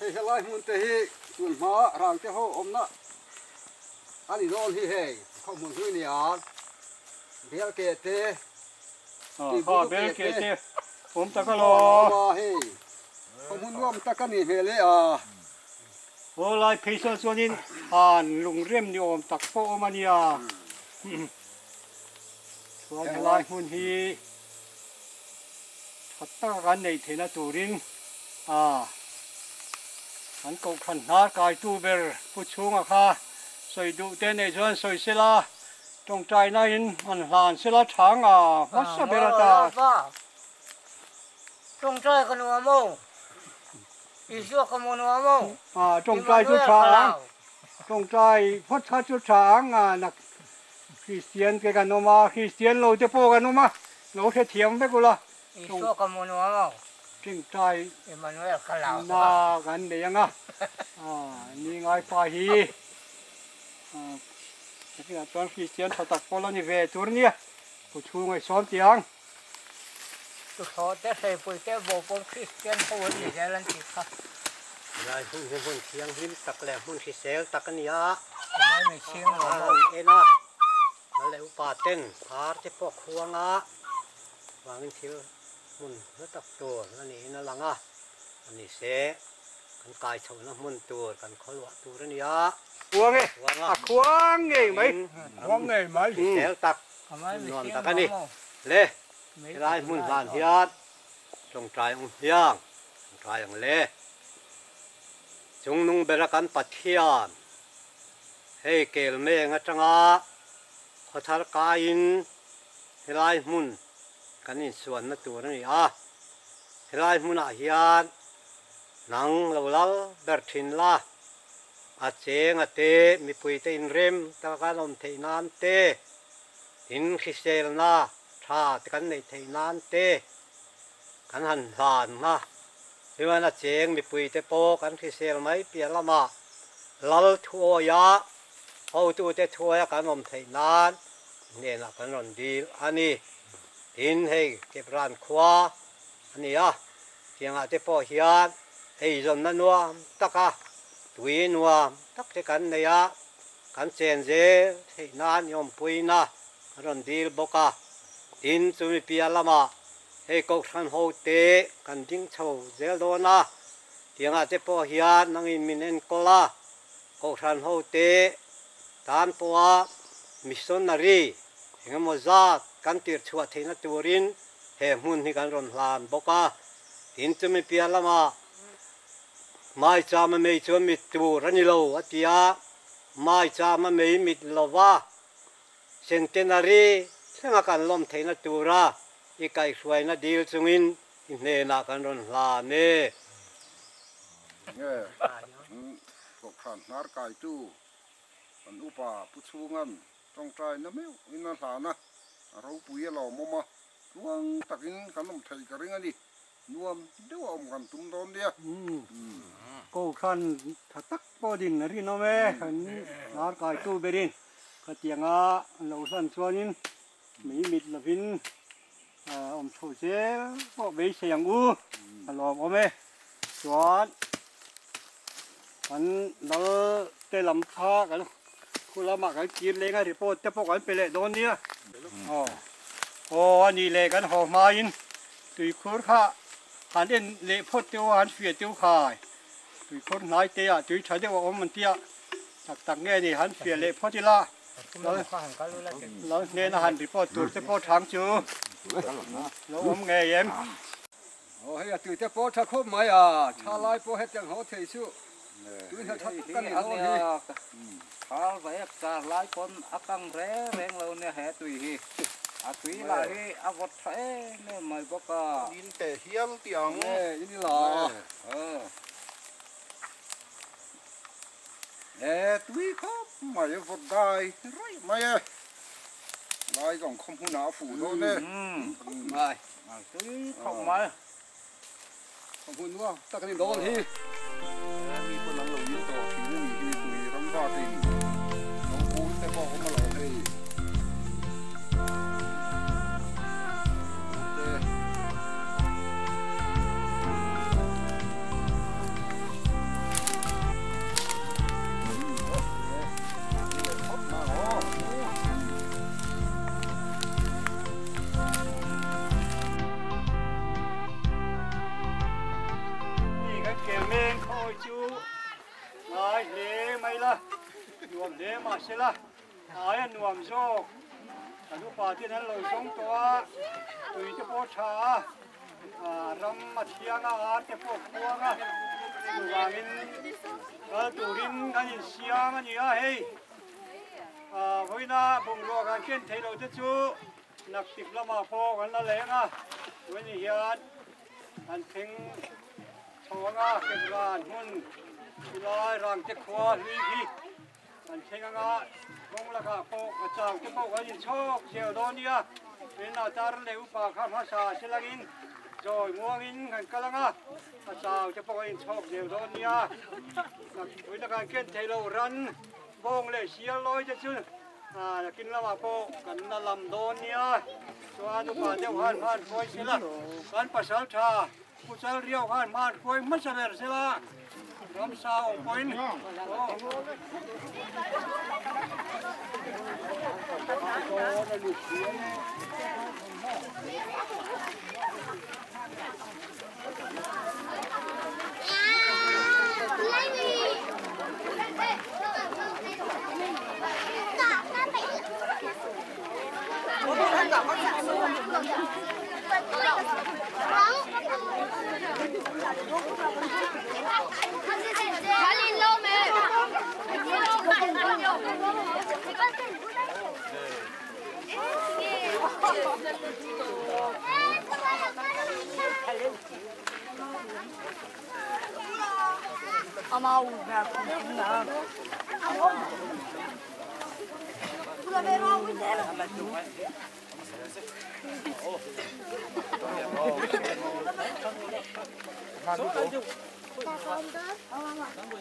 헤헬라이 문테히 군마 라우테호 옴나 아니 롤히 헤이 코문수니안 벨케테 아 벨케테 옴타카로 헤이 코문누엄 타카니 벨레 아 โอ้ลายพีซอนซวนินอ่านลุงเร่มนิยมตักโปอมานีย 원라 훈히 갔다가 내 테나 두링 아 한국 한나 가이투벨 부충아카 소이두 때내 전 소이실라 종짜이나인 한한 실라 창아 왔어 베라다 종짜이 그놈아 이슈 그놈아 아 종짜이 주차랑 종짜이 포차 주차랑 아 낙 Christian cái cái noma Christian lâu te po cái noma lâu thế thiam thế cô la Isu kamu nuông mông trong trai Emmanuel kalau na gan de yang à à ni ngai pa hi à cái là toàn Christian thật tập po la ni về tour ni cô chu ngai xóm tiếng tu so te sei pui te bo pom Christian ho ni jalan kita Lai hun hun hun siang him tak le hun si sel แล้วเลปาเต้งพาที่พวกหัวงะวางเงินทิวมุนนั่ตักตัวนั่นนี่นั่นหลังอะอันนี้เสกันกายชาวนะมุ่นตัวกันขลวตัวนี่นยะควงไงควงไงไหมควงไงไหมเสตักนอนตักันนี่เล่ไรมุ่นลานเฮียดจงใจองเฮียงจงใจองเล่จงนุ่งเบลกันปัดเทียนให้เกลเมงจังอะ พัทรกายินเฮลายมุนกันนี่ส่วนนตัวนี้อะเฮลายมุนอาฮิยานนังเลวลาเบิร์ทินลาอาเจงอาเตมีปุยเตอินเรมตะการอมเทนานเตหินคิเซลนาชาตกันในเทนานเตกันหันหานนะหรือว่าอาเจงมีปุยเตโปกันคิเซลไหมเปียละมาลลทัวยา hầu tu dia thua cái thật thấy bò nên là đi. Nó mẹ hay cái cài khoa. Anh đình cái tiếng à lâu sân hay mỹ mịt là tắc à ông thủ chế bò bê xe yang u à lò bò mẹ xuân hắn nó tê làm pha cái khu la mà cái kiến lên cái report tế. Bò cái bê lệ đón hậu à ตามตัวมิชชันนารีหิงมจากันติดชัวเทนัตัวรินเฮมุนที่กันรอนลานบอกว่าหินจะไม่เปียละมาไม่จามไม่ชัวมิตัวรันิโลอติยาไม่จามไม่มิดลว่าเซนเทนารีซึ่งอาการลมเทนัตัวระอีกไก่สวยนัดเดีลสุงอินเนนักันรอนลานเน่เนี่ยพวกขันนารกายตู้ an xuống ăn, trong trai na meu ina hlana ro puya lo moma luang takin cái gì karing ani nuam deu om kan tum don dia ko khan thatak po din na ri no me khan nar kai tu berin sân lo san chuanin mi mit lavin à, om thu che po ve siang u alo om mè, chuan hắn nó tê lắm kha cái lúc 구라마가 길래가 리포 때포간 빌레 돈이 야. 어. 어 아니 레간 호마인 tuy khur kha hắn đến lệ phốt tiêu hắn phía tiêu khai tuy khur nái tê à tuy trái tiêu ôm mình tê tặc tặc nghe đi hắn phía lệ phốt đi la rồi nên là hắn đi phốt tuổi tiêu phốt tháng chứ rồi ôm nghe em โอ้ยตื่นแต่พอถ้าคบไม่อะชาลายพอเฮ็ดจังหอเทยสู้ cứ nó thắt cái này thôi vậy cả lái con ác căng rẽ rèn lâu nè hè tùy à tùy là hi à vật thế nè mày bóc à nhìn tệ hiếm tiếng nè nhìn lò nè tùy khóc mày vật đai mày lại còn không hôn áo phủ đâu nè mày không mày không hôn đúng không ta cái đó Party. sẽ là ai ăn nuông zo cả lúc bà tiên lâu sống to tùy cho bố cha răm mặt chiang à cho à, bố cuông à tụi bà mình ở tụi mình cái gì xiang cái gì à hey à với na bùng rùa, cái kiến thấy đâu cho chú nặc tịp lắm mà phô còn là lẽ à với gì hiện anh thính thua à cái đoàn hun cái đoàn rằng cái khoa lì เสียงอันนี้อ่ะเฮ้ยอ่าพอยน่าบุงรัวกันเช่นเทโลจะจูนักติดละมาพอกันละแหลงอ่ะวันนี้เฮียนอันเพ่ง ชงาเก็บรานหุ่นสุลายรังเจ็ขวาลุยพีอันเชงงาคงละกาโป Làm sao quên? Hãy subscribe cho kênh Ghiền Mì Gõ Để không bỏ lỡ những video hấp dẫn Ama uga kuna. Kuna ver au de. Oh. 走，走。打板子，妈妈。等会儿。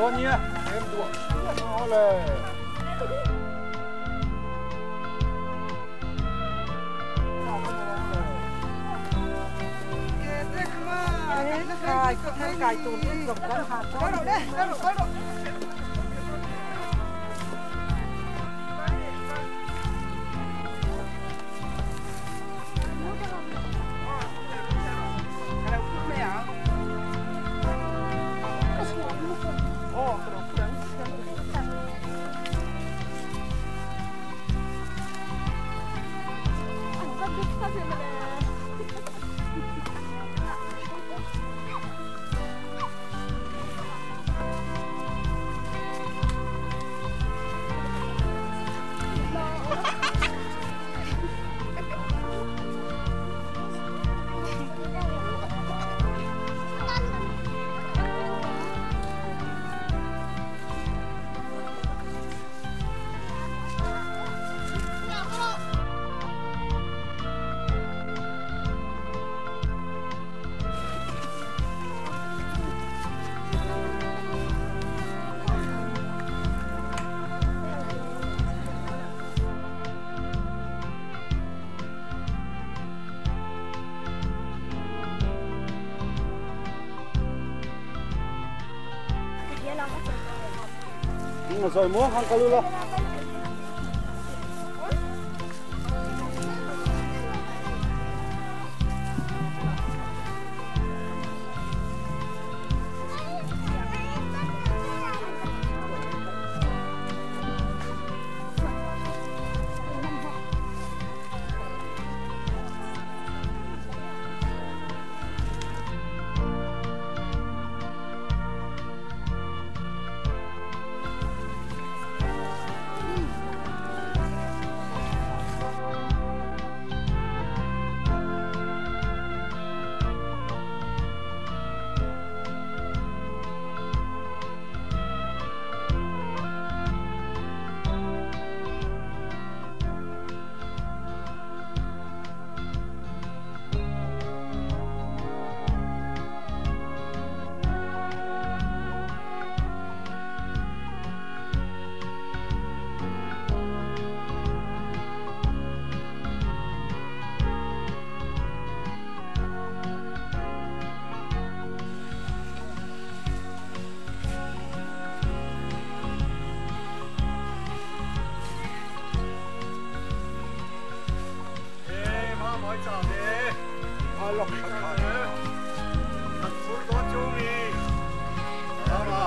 要你，来不多，好嘞。哎，我么看，卡路喽。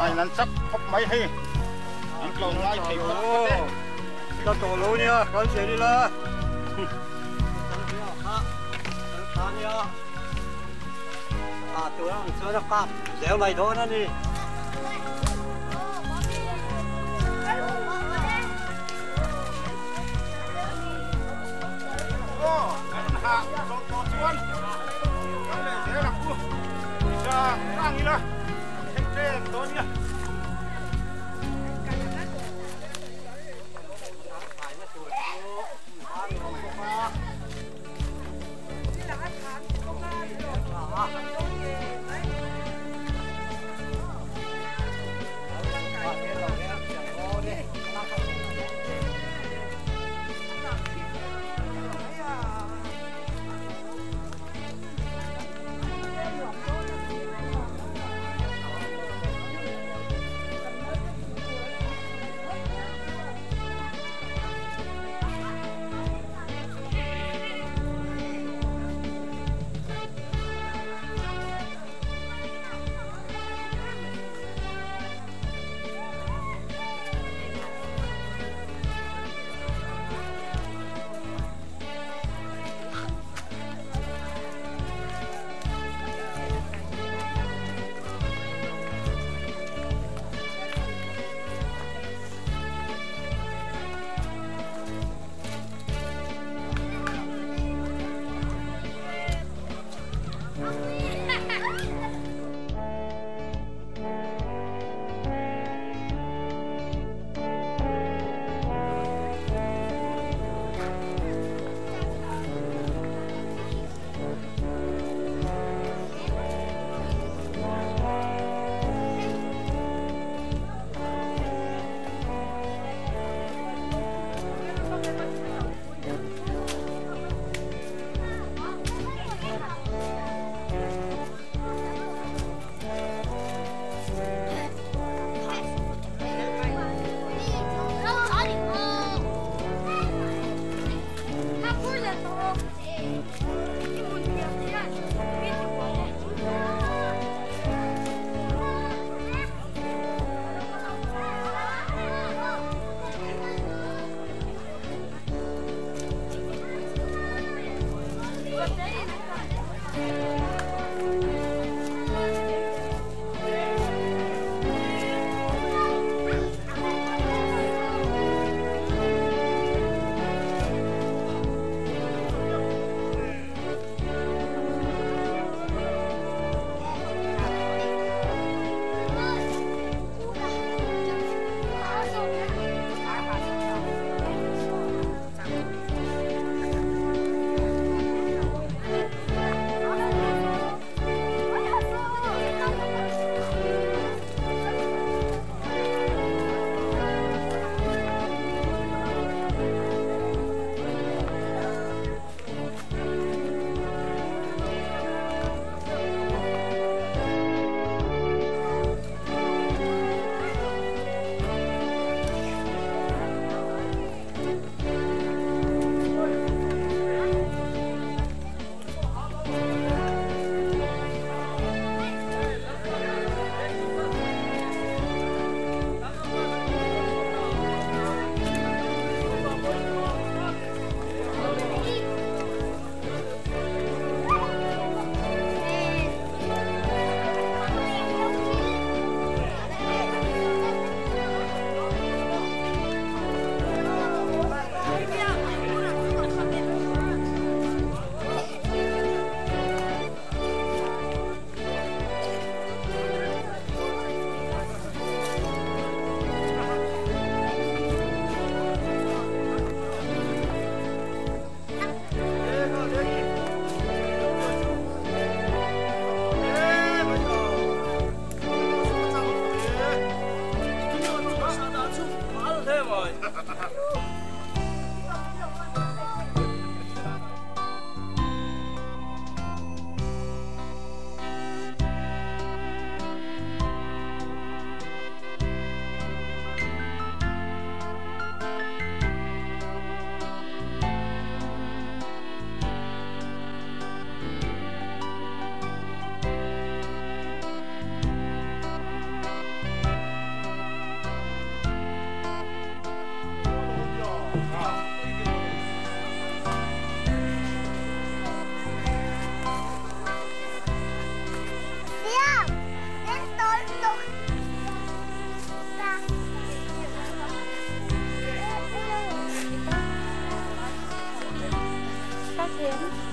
Ai nan chắc khóc mấy hay. Anh cầu ngay thầy khóc ta tổ lũ nha con sẽ đi la *laughs* à tụi nó chưa nó cặp dẻo mày thôi nó đi どうにか again.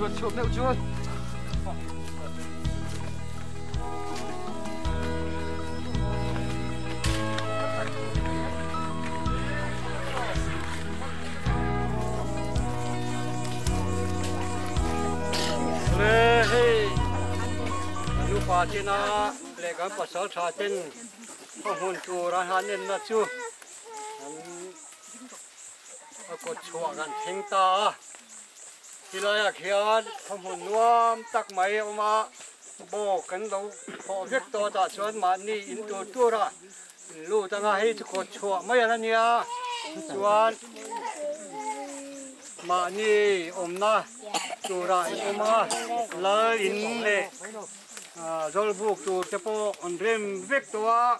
Chuột chuột mèo chuột. lê hey nu pa tin na le kan pa sal tha tin ra hắn lên na chú, an a chua gan thing ta thì là khiến không hồn nuông tắc máy ông mà bỏ cánh đầu họ viết to ta xuân mà ni in tu tu ra lu ta ngay hết cột chùa mấy anh nha xuân mà ni ông na tu ra ông mà lời in lệ rồi buộc tu cho po, on rem viết to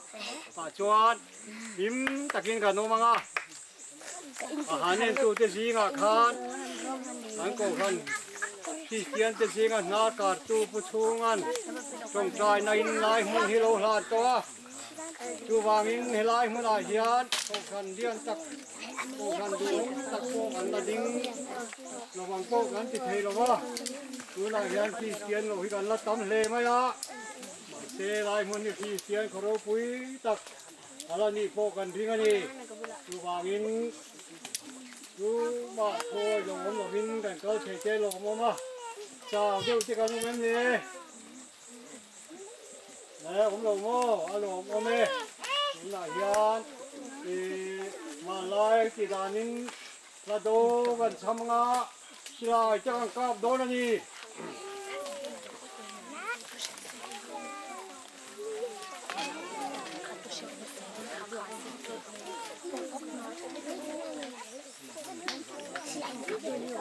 ta xuân im takin cả nó mà อาหารนี่ตัวจะสีงาคานหลังกคันที่เขียนจะสีงานากาตูผู้ชูงันจงใจในนายมุนฮิโลหลาตัวตัววางอินฮิลายมุนอาเฮียนโกคันเดียนตักโกคันดูตักโกคันละดิ้งระวังโกคันติดเทระวะดูนายเฮียนที่เขียนเโลหิกันละตำเลไม่ละเซลายมุนที่เขียนขรปุยตักอะไรนี่โกคันดิ้งอันนี้จูวางอิน ma ko yo om lo vin kan kal che che lo mo ma chào tiêu ti kan men ni nè om lo mo alo om me na hian thì mà lại thì đàn nín là đồ gần xăm ngã. Chỉ là chắc là cặp đồ là gì? 人には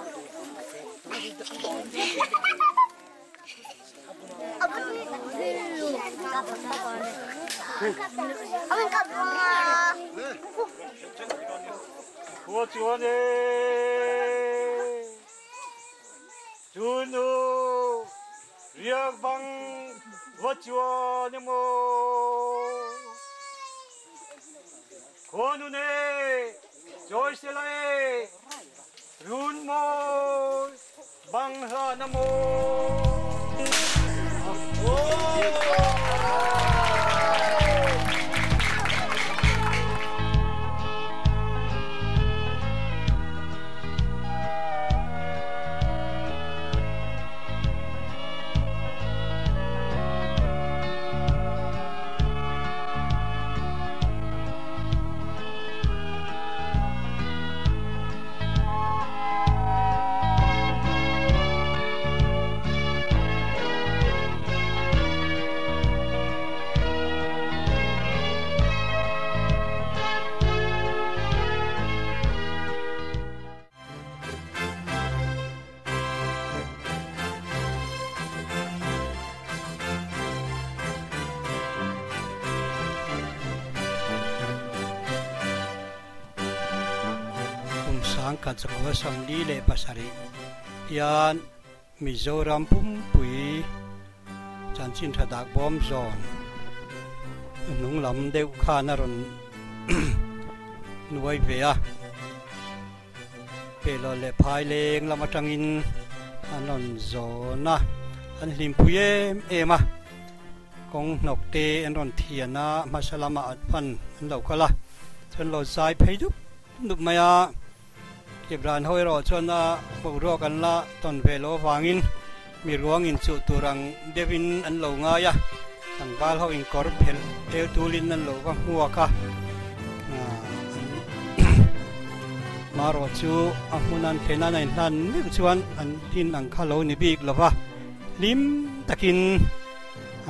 このね、上してない。Runmos bangsa namo. Oh! Kan sa kuha sang lile pasari. Yan, Mizoram pumpui chan chin thadak bom zon. Nung lam deu kha na ron nuai ve a pelo le phai leng lama tangin anon zona an lim puye ema. Kong nok te an ron thiana masalama at phan an lo kala chon lo sai phei dup dup maya. Ibran hoi ro chuan a bo ro kan la ton ve lo wangin mi ruang in chu turang, devin an lo nga ya sang bal ho in kor phel te tulin an lo ka huwa ka. Ma ro chu, a hunan thena nai hlan ni chuan, an tin ang kha lo ni bik lo wa lim takin,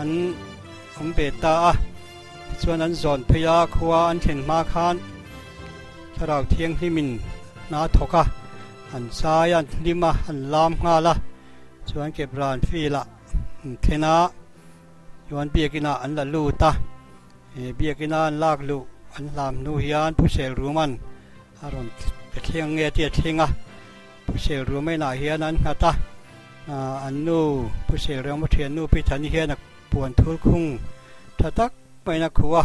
an om be ta a chuan an zon phaya khuwa an then ma khan tharau thiang นาทกะอันซ้ายันนิมาอันลามงาละชวนเก็บรานฟีละเทนาชวนเบียกินาอันละลูตาเบียกินาอันลากลูอันลามนูฮิยานผู้เสรู้มันอารมณ์เทียงเงียเทียงอะผู้เสรู้ไม่น่าเฮียนั้นนะตาอันนูผู้เสรูมาเทียนนูพิธานิเฮียนักปวนทุลคุงทัาตักไปนักขัว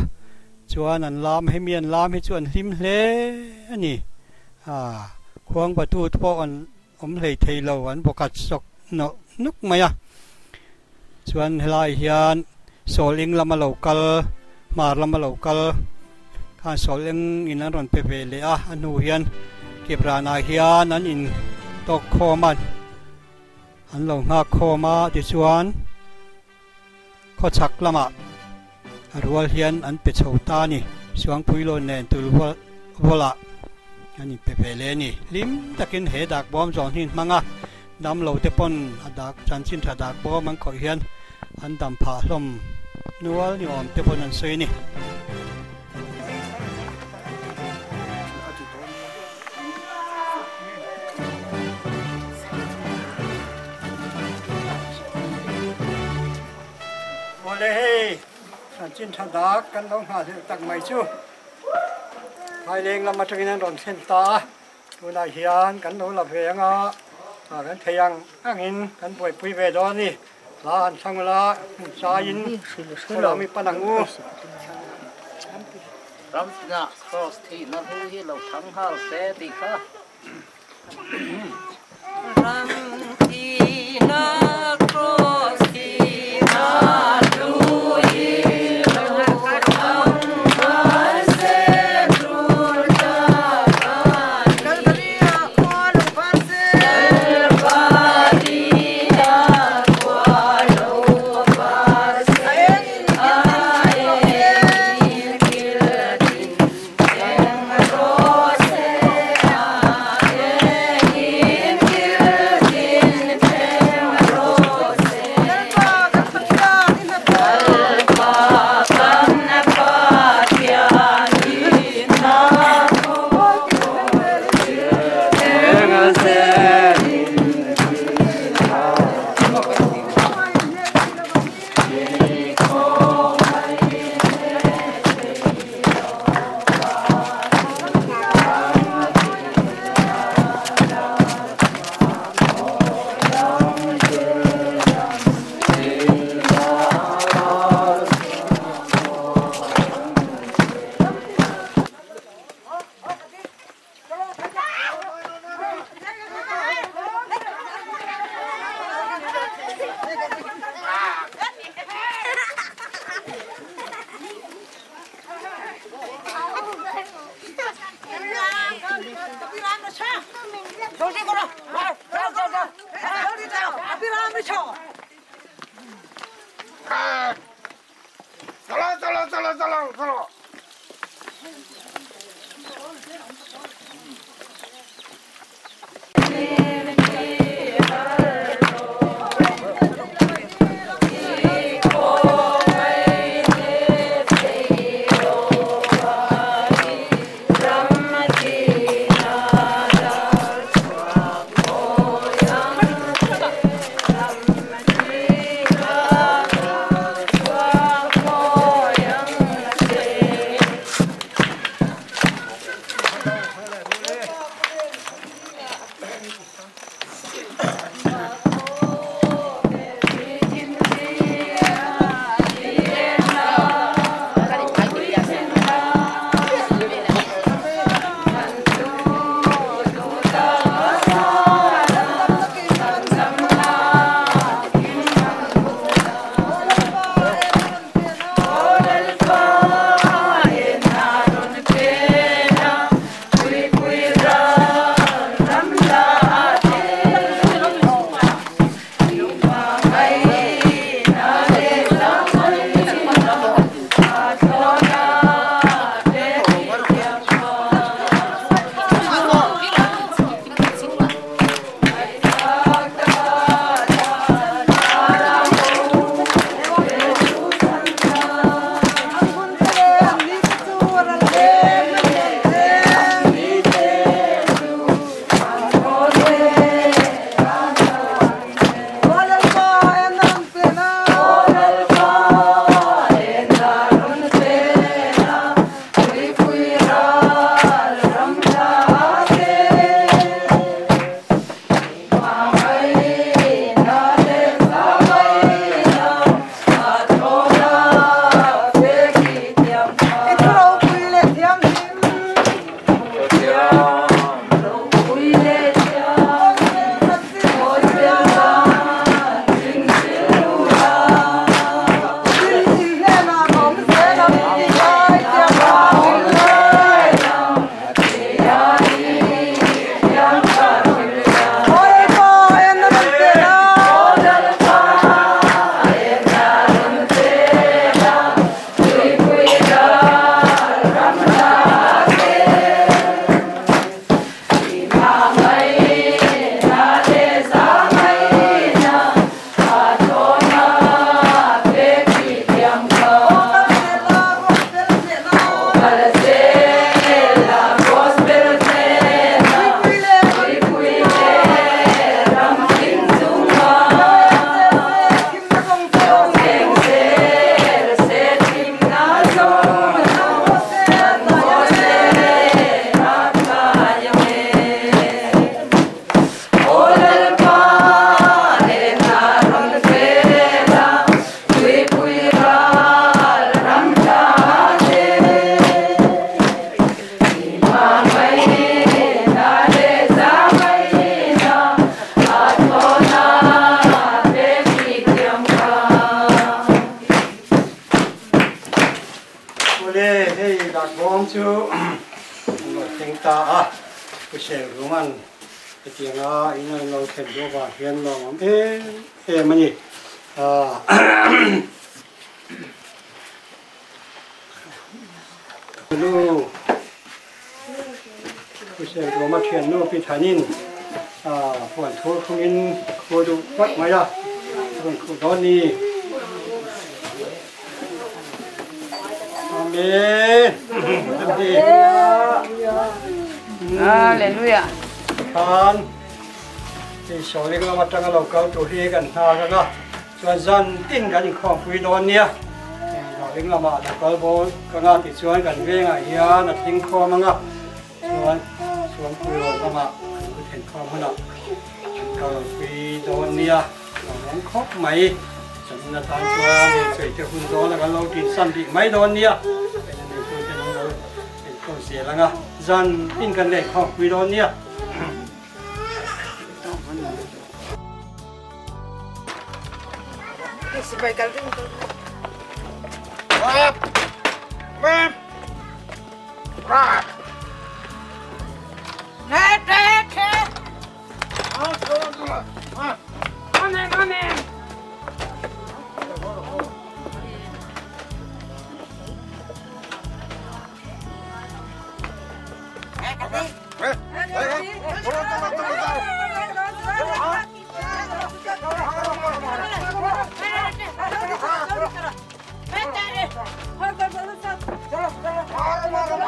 ชวนอันลามให้เมียนลามให้ชวนหิมเล่อันนี่ ควงประตูทุกอันอมเลยเทลวันปกัดศกนกนุกไหมอะส่วนลายเฮียนโซลิงละมาเหลากลมาละมาเหลากลข้าโซลิงอินันรอนเปเปเลยอะอนุเฮียนเก็บรานาเฮียนนั้นอินตกคอมันอันเหลางาโคมาดิชวนข้อชักละมารัวเฮียนอันเป็ดเฉาตานี่สวงพุยโลนแนนตุลวะวละ ani pepe le ni. Lim takin he dak bom zon hin manga. Dam lo te pon adak chan chin tha dak bo man kho hian. An dam pha hlom. Nual ni om te pon an sei ni. Ole hey chan chin tha dak, kan lo ha tak mai chu hai lên làm mà cho nên đồn sen ta. Tu na hiền cắn đâu là về ngà à cái thầy ăn ăn in cắn bồi bùi về đó đi. Là ăn xong là sa in. tôi làm mi pan ngu. Ram na cross thi na hu hi lo thang hal se ti kha lâu hi gần ha các đó cho dân tin gần không quý đón nia nó đến là mà đã có bố cái ngà thì chuan gần về ngày hiya là tin kho mà ngà chuan chuan quý đón mà mà cái thiên kho mà nó cái quý đón nia nó khóc mấy chúng ta tan chuan thì chơi chơi hun đó là cái lâu tin sanh bị mấy đón nia cái này tôi cái nó câu xế là ngà dân tin gần này không quý đón nha sebaik kali ini. Rap! Mim! Rap! Nek, nek, nek! Oh, tolong, tolong!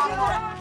Come on.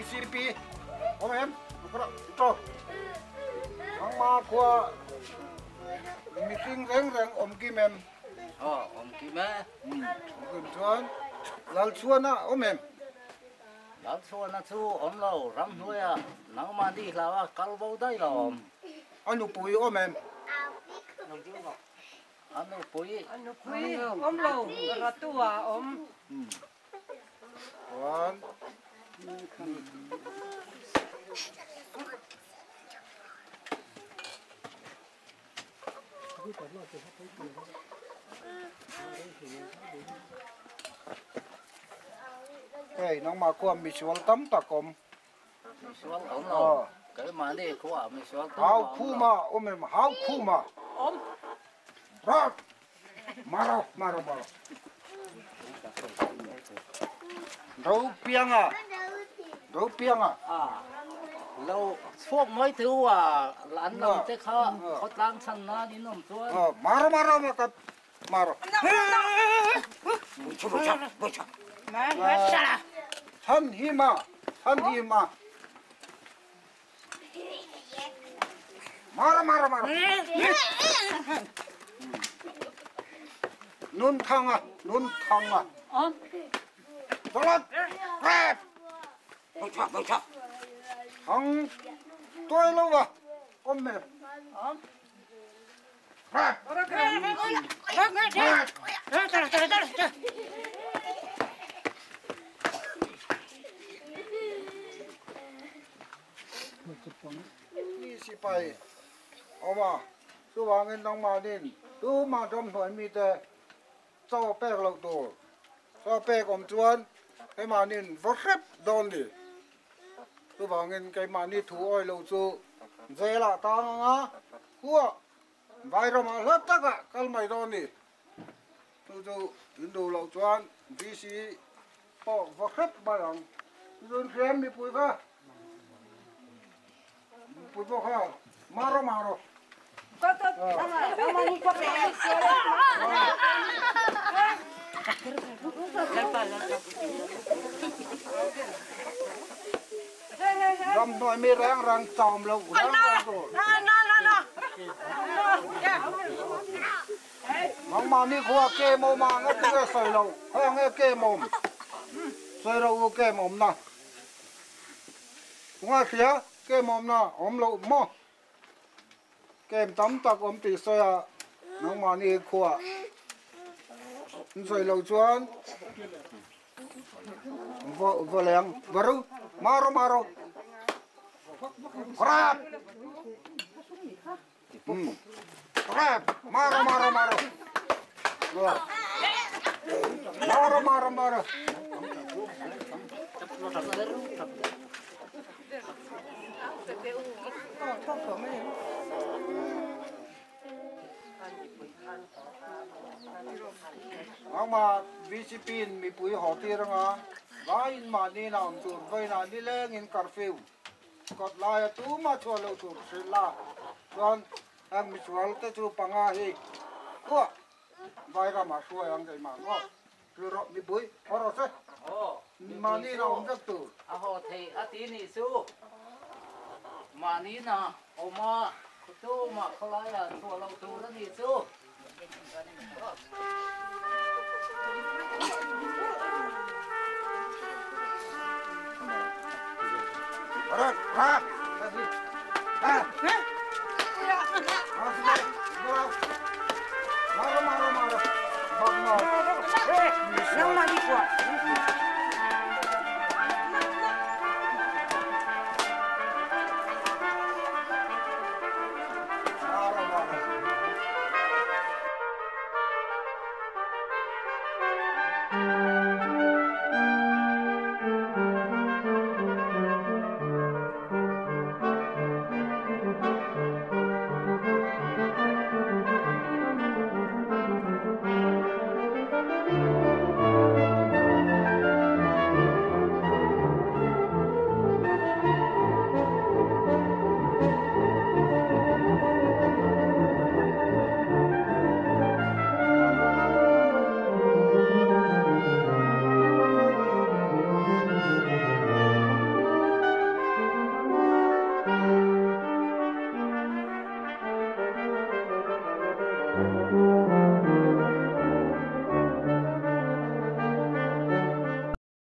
BCP. Om em, coba, coba. Ang mga kuha, meeting reng reng om kim em. Ờ, ông kim á. Ừ, om chuan. Lal chuan na om em. Lão xua nó xua ông lâu rắm nuôi à. Nắng mà đi là cал bao đây là ông. Anu pui om em. Ano pui. Ano pui, om lo, ratua om. One. Hey, nang makuha visual tam takom. Visual ông lâu. Cái mà đi của à visual tam. How kuma om em, how kuma. Om. Rat. Maro, maro, maro. Đâu piang à? Đâu piang à? À. Lâu phốt mấy thứ à là anh nằm thế khá có tăng sân na đi nằm chuan. Ờ, maro, maro, maro. Maro. Bụi bụi bụi Mà, mà sao? Thân hi mà, thân hi mà. Maro, maro, maro. Nun thang à, nun thang à. Om. Đó là Bụi chọc, bụi chọc. Thằng tôi lâu à. Mẹ. Om. Rap. Ni si pai. Oma. Su ba ngin dong ma din. Tu ma dom thoi mi te. Cho pek lo tu. Cho pek om chuan. Cái mà nín vót rep don đi. Tu ba ngin cái mà ni thu oi lo chu. Dê la ta nga. Hua. Vai ra mà hết tất cả. Kal mai don đi. Tu tu. Tin đồ lo chuan. Vi si. Bỏ vót rep ba lòng. Dun krem mi pui ka. Pui bo ka. Maro maro. Ram noi mi rang rang chom lo rang rang rồi. Mong mà ni khua kê mô mà ngất nghe sợi lâu. Hơi nghe kê mồm. Sợi lâu kê mồm nè. Ngoài khía kê mồm nè. Ôm lâu mò. Kèm tắm tắc ôm tì sợi à. Mong mà ni khua. Sợi lâu chuan. Vô vô leng. Varu. Maro maro. Crap. Hmm. Мара, мара, мара! Мара, мара, Maro maro maro. Ang mà VCP mi pui ho ti ra à, vai in ma ni na om tur vai na ni cà phê curfew kot la ya tu ma chua lo tur se la chuan ang mi chual te chu panga hi ko vai ra ma shua ang dei ma ngo tu ro mi bui oro se ma ni na om jak tu a ho thei a ti ni su ma ni na o ma tu ma kholai ya tu lo tu na ni su ora 来来，来来，不要，好了，好了，好了，好了，好了，哎，你他妈的什么？